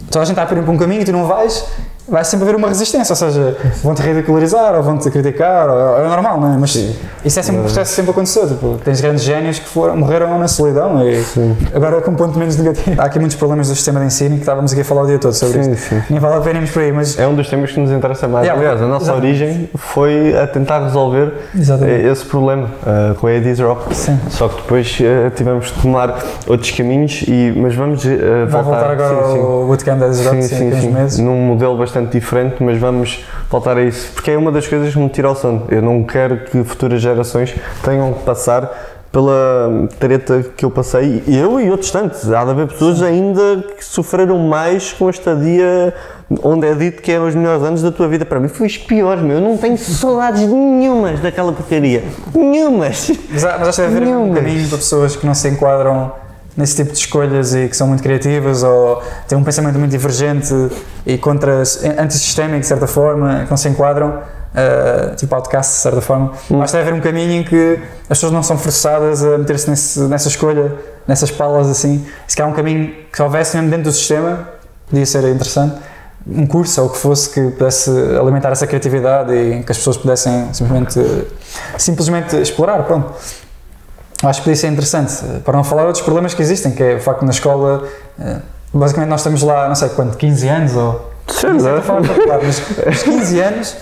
toda a gente está a para um caminho e tu não vais, vai sempre haver uma resistência, ou seja, vão-te ridicularizar ou vão-te criticar, ou, é normal, não é? Mas Sim. isso é sempre um processo que sempre aconteceu, tipo, tens grandes génios que foram, morreram na solidão e Sim. agora com um ponto menos negativo. Há aqui muitos problemas do sistema de ensino que estávamos aqui a falar o dia todo sobre Sim, isto. sim. Nem vale a pena irmos por aí, mas É um dos temas que nos interessa mais. Yeah, Aliás, a nossa exatamente. origem foi a tentar resolver Exatamente. eh, esse problema eh, com a Disrupt. Sim. Só que depois eh, tivemos de tomar outros caminhos, e, mas vamos eh, vai voltar agora sim, sim. ao bootcamp da Sim, Disrupt sim, uns sim. meses. Num modelo bastante diferente, mas vamos voltar a isso. Porque é uma das coisas que me tira ao sono. Eu não quero que futuras gerações tenham que passar pela treta que eu passei, eu e outros tantos. Há de haver pessoas ainda que sofreram mais com a estadia onde é dito que é os melhores anos da tua vida. Para mim foi os piores, meu. Eu não tenho saudades nenhumas daquela porcaria. Nenhumas. Mas, mas acho que haver um caminho para pessoas que não se enquadram nesse tipo de escolhas e que são muito criativas ou têm um pensamento muito divergente e contra antissistémico de certa forma, que não se enquadram, eh, tipo outcast de certa forma. Hum. Deve haver um caminho em que as pessoas não são forçadas a meter-se nessa escolha, nessas palas assim. Se calhar um caminho que houvesse mesmo dentro do sistema, podia ser interessante. Um curso ou o que fosse que pudesse alimentar essa criatividade e que as pessoas pudessem simplesmente, simplesmente explorar, pronto. Acho que podia ser interessante, eh, para não falar outros problemas que existem, que é o facto de na escola, eh, basicamente nós estamos lá, não sei quanto, 15 anos ou... Sei Não lá. faculdade, mas uns 15 anos,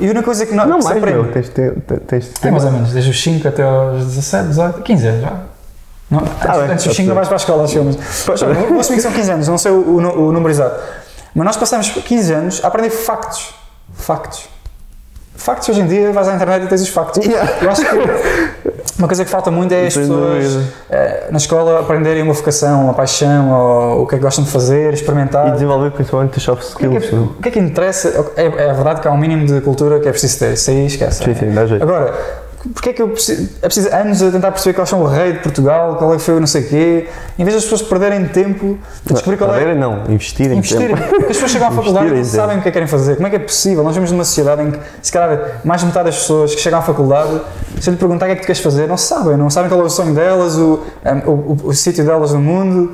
e a única coisa que não, Não que mais, aprende... meu. Tens, tens, tens ter É mais ou menos, desde os 5 até aos 17, 18, 15 anos já. Não, antes, bem, antes dos pode 5 não ser. vais para a escola, acho eu, mas Pois. vou vou assumir que são 15 anos, não sei o, o o número exato. Mas nós passamos 15 anos a aprender factos. Factos. Factos hoje em dia, vais à internet e tens os factos. Eu acho que uma coisa que falta muito é as pessoas eh, na escola aprenderem uma vocação, uma paixão, ou o que é que gostam de fazer, experimentar. E desenvolver principalmente os soft O que, é skills. que, o que é que interessa? É, é verdade que há um mínimo de cultura que é preciso ter, isso aí esquece. Sim, sim. Agora, porque é que eu preciso, é preciso anos a tentar perceber quais são o rei de Portugal, qual é que foi o não sei quê, em vez das pessoas perderem tempo a descobrir qual é. Perderem não, investirem Investirem, tempo. porque as pessoas chegam à faculdade e não sabem o que é que querem fazer. Como é que é possível? Nós vivemos numa sociedade em que, se calhar, mais de metade das pessoas que chegam à faculdade, se eu lhe perguntar o que é que tu queres fazer, não sabem, não sabem qual é o sonho delas, o, o, o, o sítio delas no mundo.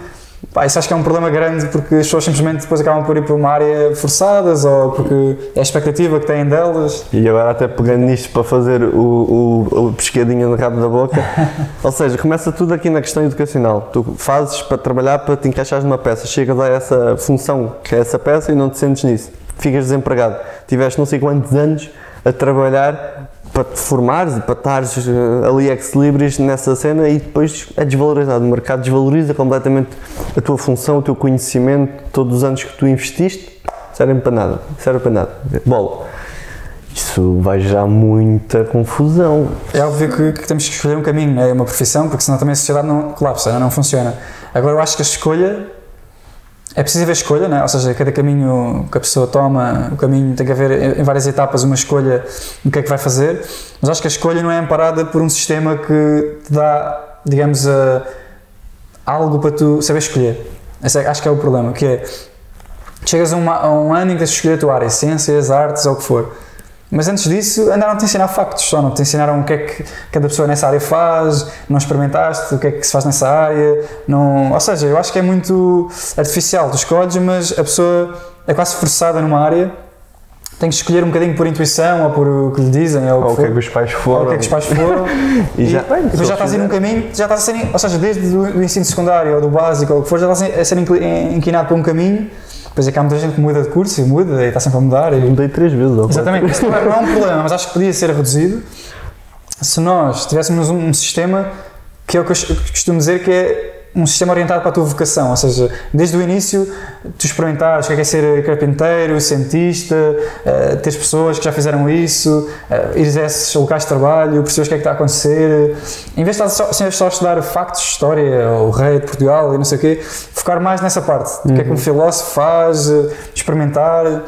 Pá, isso acho que é um problema grande porque as pessoas simplesmente depois acabam por ir para uma área forçadas ou porque é a expectativa que têm delas. E agora até pegando nisto para fazer o, o, o pescadinho no rabo da boca. Ou seja, começa tudo aqui na questão educacional. Tu fazes para trabalhar para te encaixares numa peça. Chegas a essa função que é essa peça e não te sentes nisso. Ficas desempregado. Tiveste não sei quantos anos a trabalhar para te formares para estares eh, ali ex-libris nessa cena e depois é desvalorizado. O mercado desvaloriza completamente a tua função, o teu conhecimento, todos os anos que tu investiste, servem para nada. Serve para nada. Bola. Isso vai gerar muita confusão. É óbvio que, que temos que escolher um caminho, né? uma profissão, porque senão também a sociedade não colapsa, não funciona. Agora eu acho que a escolha é preciso haver escolha, né? ou seja, cada caminho que a pessoa toma, o caminho tem que haver em várias etapas uma escolha do que é que vai fazer, mas acho que a escolha não é amparada por um sistema que te dá, digamos, a, algo para tu saber escolher. Esse é- acho que é o problema, que é chegas a, uma- a um ano em que tens de escolher a tua área, ciências, artes ou o que for. Mas antes disso andaram-te a ensinar factos só, não? Te ensinaram o que é que cada pessoa nessa área faz, não experimentaste o que é que se faz nessa área, não, ou seja, eu acho que é muito artificial, tu escolhes, mas a pessoa é quase forçada numa área tem que escolher um bocadinho por intuição ou por o que lhe dizem ou, Ou o que é que os pais Ou foram. o que é que os pais foram. E já- bem, depois já estás a ir num caminho, já estás a ser, ou seja, desde o ensino secundário ou do básico ou o que for, já estás a ser incli- inclinado para um caminho, depois é que há muita gente que muda de curso e muda e está sempre a mudar. E, Mudei três vezes. exatamente, isso não é, não é um problema, mas acho que podia ser reduzido se nós tivéssemos um, um sistema que é o que eu costumo dizer que é um sistema orientado para a tua vocação, ou seja, desde o início tu experimentares o que é, que é ser carpinteiro, cientista, uh, teres pessoas que já fizeram isso, uh, ires a esses locais de trabalho, percebes o que é que está a acontecer, em vez de estar só, só a estudar factos, história, o rei de Portugal e não sei o quê, focar mais nessa parte, do que é que um filósofo faz, uh, experimentar,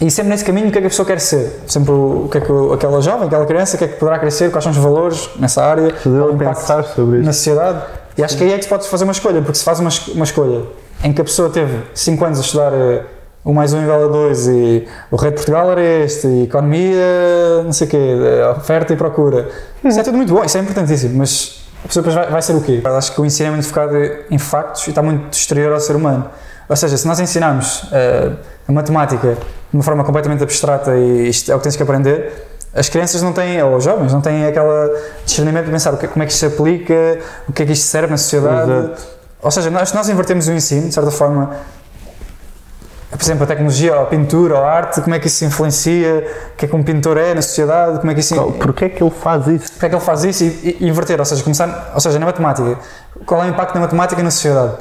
e sempre nesse caminho, o que é que a pessoa quer ser? Sempre o, o que é que aquela jovem, aquela criança, o que é que poderá crescer, quais são os valores nessa área, qual o impacto sobre na isso. sociedade. E acho que aí é que tu podes fazer uma escolha, porque se faz uma, uma escolha em que a pessoa teve 5 anos a estudar eh, o mais um igual a 2 e o rei de Portugal era este, e economia, não sei o quê, eh, oferta e procura. Isso é tudo muito bom, isso é importantíssimo, mas a pessoa depois vai, vai ser o quê? Acho que o ensino é muito focado em factos e está muito exterior ao ser humano. Ou seja, se nós ensinarmos eh, a matemática de uma forma completamente abstrata e isto é o que tens que aprender, as crianças não têm, ou os jovens, não têm aquele discernimento de pensar que- como é que isto se aplica, o que é que isto serve na sociedade. Exato. Ou seja, nós, nós invertemos o ensino, de certa forma, por exemplo, a tecnologia, ou a pintura, ou a arte, como é que isso se influencia, o que é que um pintor é na sociedade, como é que isso... Então, Porquê é que ele faz isso? Porque é que ele faz isso e, e inverter, ou seja, começar, ou seja, na matemática, qual é o impacto da matemática na sociedade?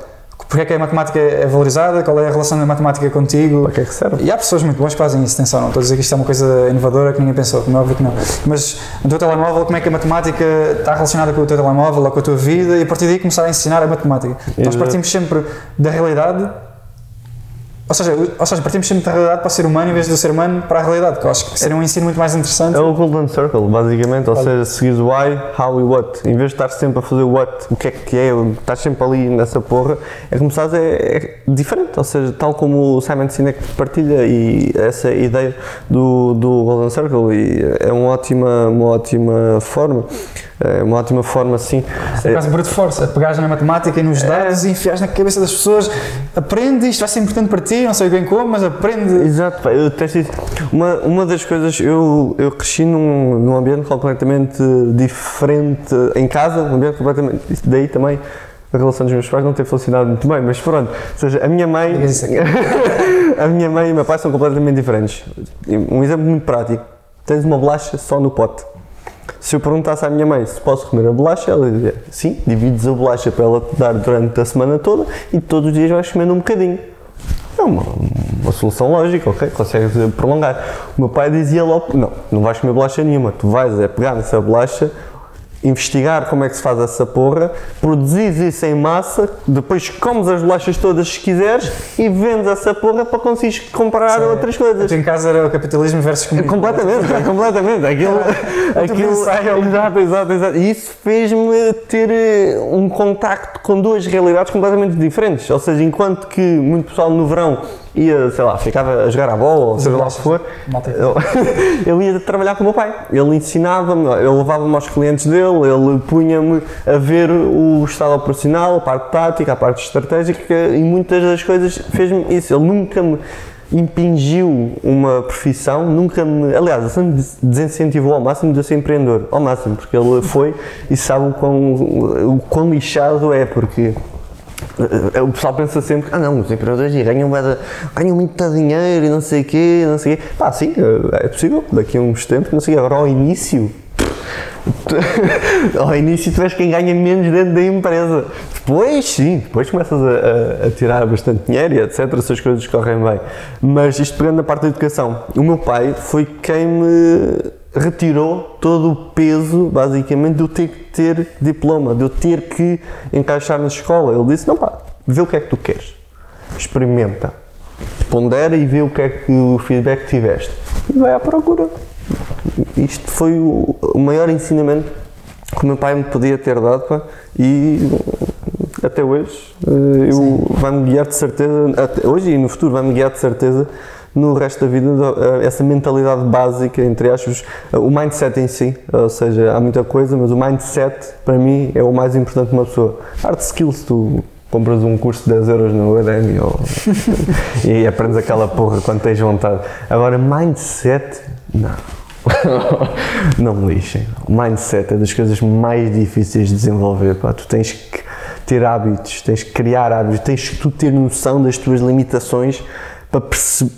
Porque é que a matemática é valorizada? Qual é a relação da matemática contigo? Para que é que serve? E há pessoas muito boas que fazem isso, atenção, não estou a dizer que isto é uma coisa inovadora que ninguém pensou, como é óbvio que não. Mas no teu telemóvel, como é que a matemática está relacionada com o teu telemóvel ou com a tua vida e a partir daí começar a ensinar a matemática. Nós Exato. partimos sempre da realidade, ou seja, ou seja, partimos sempre da realidade para o ser humano em vez do ser humano para a realidade, que eu acho que seria um ensino muito mais interessante. É o Golden Circle, basicamente, ou seja, seguires o why, how e what. Em vez de estar sempre a fazer o what, o que é que é, estás sempre ali nessa porra, é começar é, é diferente, ou seja, tal como o Simon Sinek partilha e essa ideia do, do Golden Circle e é uma ótima, uma ótima forma, é uma ótima forma sim. É quase brute force, é pegares na matemática e nos dados e enfiares na cabeça das pessoas, aprende, isto vai ser importante para ti, não sei bem como, mas aprende. Exato, eu testo isso. Uma, uma das coisas, eu, eu cresci num, num ambiente completamente diferente em casa, um ambiente completamente. Daí também a relação dos meus pais não tem funcionado muito bem, mas pronto. Ou seja, a minha mãe. A minha mãe e o meu pai são completamente diferentes. Um exemplo muito prático: tens uma bolacha só no pote. Se eu perguntasse à minha mãe se posso comer a bolacha, ela dizia sim, divides a bolacha para ela te dar durante a semana toda e todos os dias vais comendo um bocadinho. É uma, uma solução lógica, ok? Consegues prolongar. O meu pai dizia logo: não, não vais comer bolacha nenhuma, tu vais é pegar nessa bolacha, investigar como é que se faz essa porra, produzires isso em massa, depois comes as bolachas todas se quiseres e vendes essa porra para conseguires comprar outras coisas. Tu em casa era o capitalismo versus comunismo. Completamente, completamente. Aquilo, aquilo, ensaio. exato, exato, exato. E isso fez-me ter eh, um contacto com duas realidades completamente diferentes. Ou seja, enquanto que muito pessoal no verão ia, sei lá, ficava a jogar a bola ou seja lá o que for, eu, eu ia trabalhar com o meu pai. Ele ensinava-me, ele levava-me aos clientes dele, ele punha-me a ver o estado operacional, a parte tática, a parte estratégica e muitas das coisas fez-me isso. Ele nunca me impingiu uma profissão, nunca me. Aliás, sempre des- desincentivou ao máximo de eu ser empreendedor, ao máximo, porque ele foi e sabe o quão, o quão lixado é, porque. Eh, O pessoal pensa sempre que, ah não, os empreendedores ganham, ganham muito dinheiro e não sei o quê, não sei o quê. Pá, sim, eh, é possível, daqui a uns tempos, não sei, agora ao início, ao início tu és quem ganha menos dentro da empresa. Depois, sim, depois começas a, a- a tirar bastante dinheiro e etc, se as coisas correm bem. Mas isto pegando na parte da educação, o meu pai foi quem me retirou todo o peso, basicamente, de eu ter que ter diploma, de eu ter que encaixar na escola. Ele disse, não pá, vê o que é que tu queres, experimenta, pondera e vê o que é que o feedback tiveste. E vai à procura. Isto foi o, o maior ensinamento que o meu pai me podia ter dado pá, e até hoje eh, eu vai-me guiar de certeza, hoje e no futuro vai-me guiar de certeza no resto da vida eh, essa mentalidade básica, entre aspas, eh, o mindset em si, ou seja, há muita coisa, mas o mindset para mim é o mais importante de uma pessoa. Hard skills tu compras um curso de 10 euros no Udemy ou, e aprendes aquela porra quando tens vontade. Agora, mindset, não. não me lixem. O mindset é das coisas mais difíceis de desenvolver. Pá. Tu tens que ter hábitos, tens que criar hábitos, tens que tu ter noção das tuas limitações para,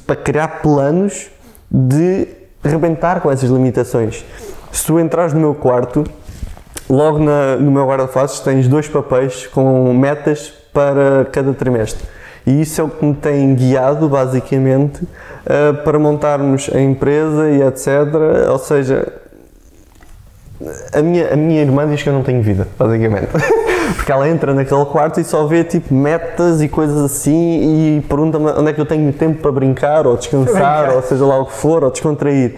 para criar planos de rebentar com essas limitações. Se tu entrares no meu quarto, logo na, no meu guarda-faces tens dois papéis com metas para cada trimestre. E isso é o que me tem guiado, basicamente, uh, para montarmos a empresa e etc. Ou seja, a minha, a minha irmã diz que eu não tenho vida, basicamente. Porque ela entra naquele quarto e só vê tipo metas e coisas assim e pergunta-me onde é que eu tenho tempo para brincar ou descansar ou seja lá o que for ou descontrair.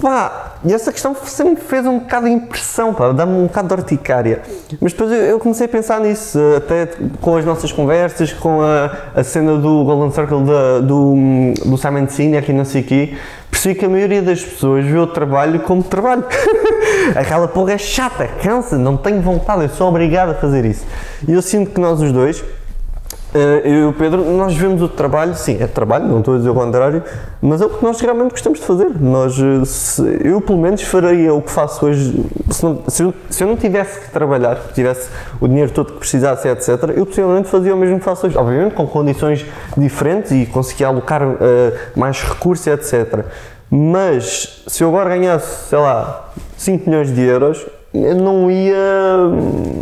Pá, e essa questão sempre fez um bocado de impressão, pá, dá-me um bocado de horticária. Mas depois eu, comecei a pensar nisso, até com as nossas conversas, com a, a cena do Golden Circle do, do Simon Sinek e não sei o quê, percebi que a maioria das pessoas vê o trabalho como trabalho. Aquela porra é chata, cansa, não tenho vontade, eu sou obrigado a fazer isso. E eu sinto que nós os dois eu e o Pedro, nós vemos o trabalho, sim, é trabalho, não estou a dizer o contrário, mas é o que nós realmente gostamos de fazer. Nós, eh, se, eu, pelo menos, faria o que faço hoje. Se, não, se, se, eu, não tivesse que trabalhar, tivesse o dinheiro todo que precisasse, etc., eu possivelmente fazia o mesmo que faço hoje. Obviamente, com condições diferentes e conseguia alocar uh, mais recursos, etc. Mas, se eu agora ganhasse, sei lá, 5 milhões de euros, eu não ia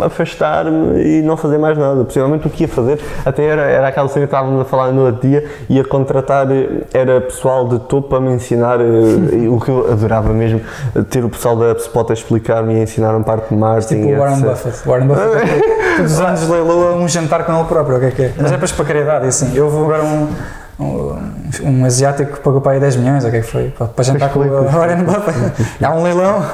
afastar-me e não fazer mais nada. Possivelmente o que ia fazer até era, era aquela cena que estávamos a falar no outro dia, ia contratar, era pessoal de topo para me ensinar eh, o que eu adorava mesmo, ter o pessoal da HubSpot a explicar-me e ensinar-me parte de marketing. Tipo o Warren Buffett. Warren Buffett é todos os anos leiloa um jantar com ele próprio, o que é que é? Mas é para a caridade, assim. Eu vou agora um um, um asiático que pagou para aí 10 milhões, o que é que foi? Para jantar com o Warren Buffett. Há um leilão.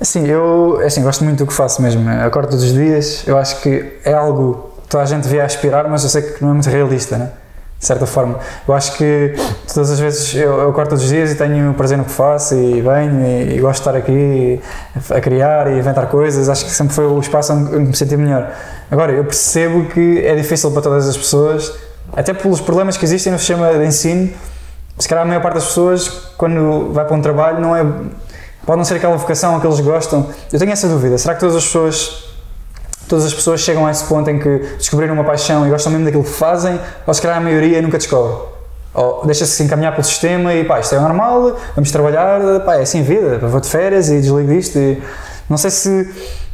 Assim, eu assim, gosto muito do que faço mesmo. Acordo todos os dias, eu acho que é algo que toda a gente devia aspirar, mas eu sei que não é muito realista, né? de certa forma. Eu acho que todas as vezes eu, eu acordo todos os dias e tenho prazer no que faço e venho e, e, gosto de estar aqui a criar e inventar coisas. Acho que sempre foi o espaço onde me senti melhor. Agora, eu percebo que é difícil para todas as pessoas, até pelos problemas que existem no sistema de ensino. Se calhar a maior parte das pessoas, quando vai para um trabalho, não é Pode não ser aquela vocação que eles gostam. Eu tenho essa dúvida. Será que todas as pessoas todas as pessoas chegam a esse ponto em que descobriram uma paixão e gostam mesmo daquilo que fazem, ou se calhar a maioria nunca descobre? Ou deixa-se encaminhar pelo sistema e pá, isto é normal, vamos trabalhar, pá, é assim vida, vou de férias e desligo isto. E não sei se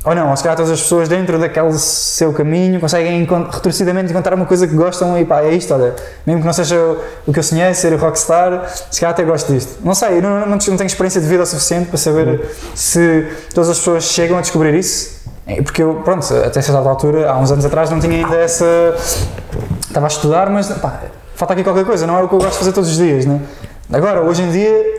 ou não, ou se calhar todas as pessoas dentro daquele seu caminho conseguem retorcidamente encontrar uma coisa que gostam e pá, é isto, olha, mesmo que não seja o que eu sonhei, ser o rockstar, se calhar até gosto disto. Não sei, não, não, não tenho experiência de vida o suficiente para saber se todas as pessoas chegam a descobrir isso. É, porque eu, pronto, até certa altura, há uns anos atrás, não tinha ainda essa. Estava a estudar, mas pá, falta aqui qualquer coisa, não é o que eu gosto de fazer todos os dias, né? Agora, hoje em dia,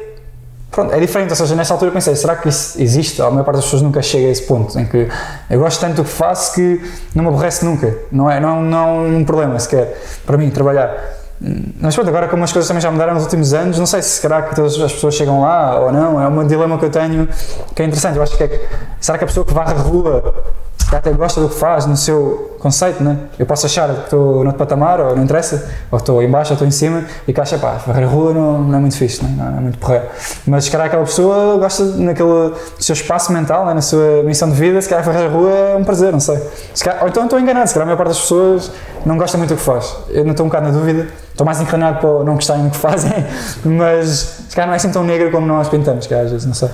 Pronto, é diferente, ou seja, nessa altura eu pensei, será que isso existe? A maior parte das pessoas nunca chega a esse ponto em que eu gosto tanto do que faço que não me aborrece nunca, não é, não, não é um problema sequer para mim trabalhar. Mas pronto, agora como as coisas também já mudaram nos últimos anos, não sei se será que todas as pessoas chegam lá ou não, é um dilema que eu tenho que é interessante. Eu acho que é, será que a pessoa que varre a rua que até gosta do que faz no seu conceito, né? Eu posso achar que estou no outro patamar, ou não interessa, ou estou em baixo, ou estou em cima, e que acha, pá, varrer a rua não, não é muito fixe, né? não é muito porreiro. Mas se calhar aquela pessoa gosta naquele seu espaço mental, né? na sua missão de vida, se calhar varrer a rua é um prazer, não sei. Calhar, ou então estou enganado, se calhar a maior parte das pessoas não gosta muito do que faz. Eu não estou um bocado na dúvida, estou mais inclinado para não gostarem do que fazem, mas se calhar não é assim tão negro como nós pintamos, que às vezes, não sei.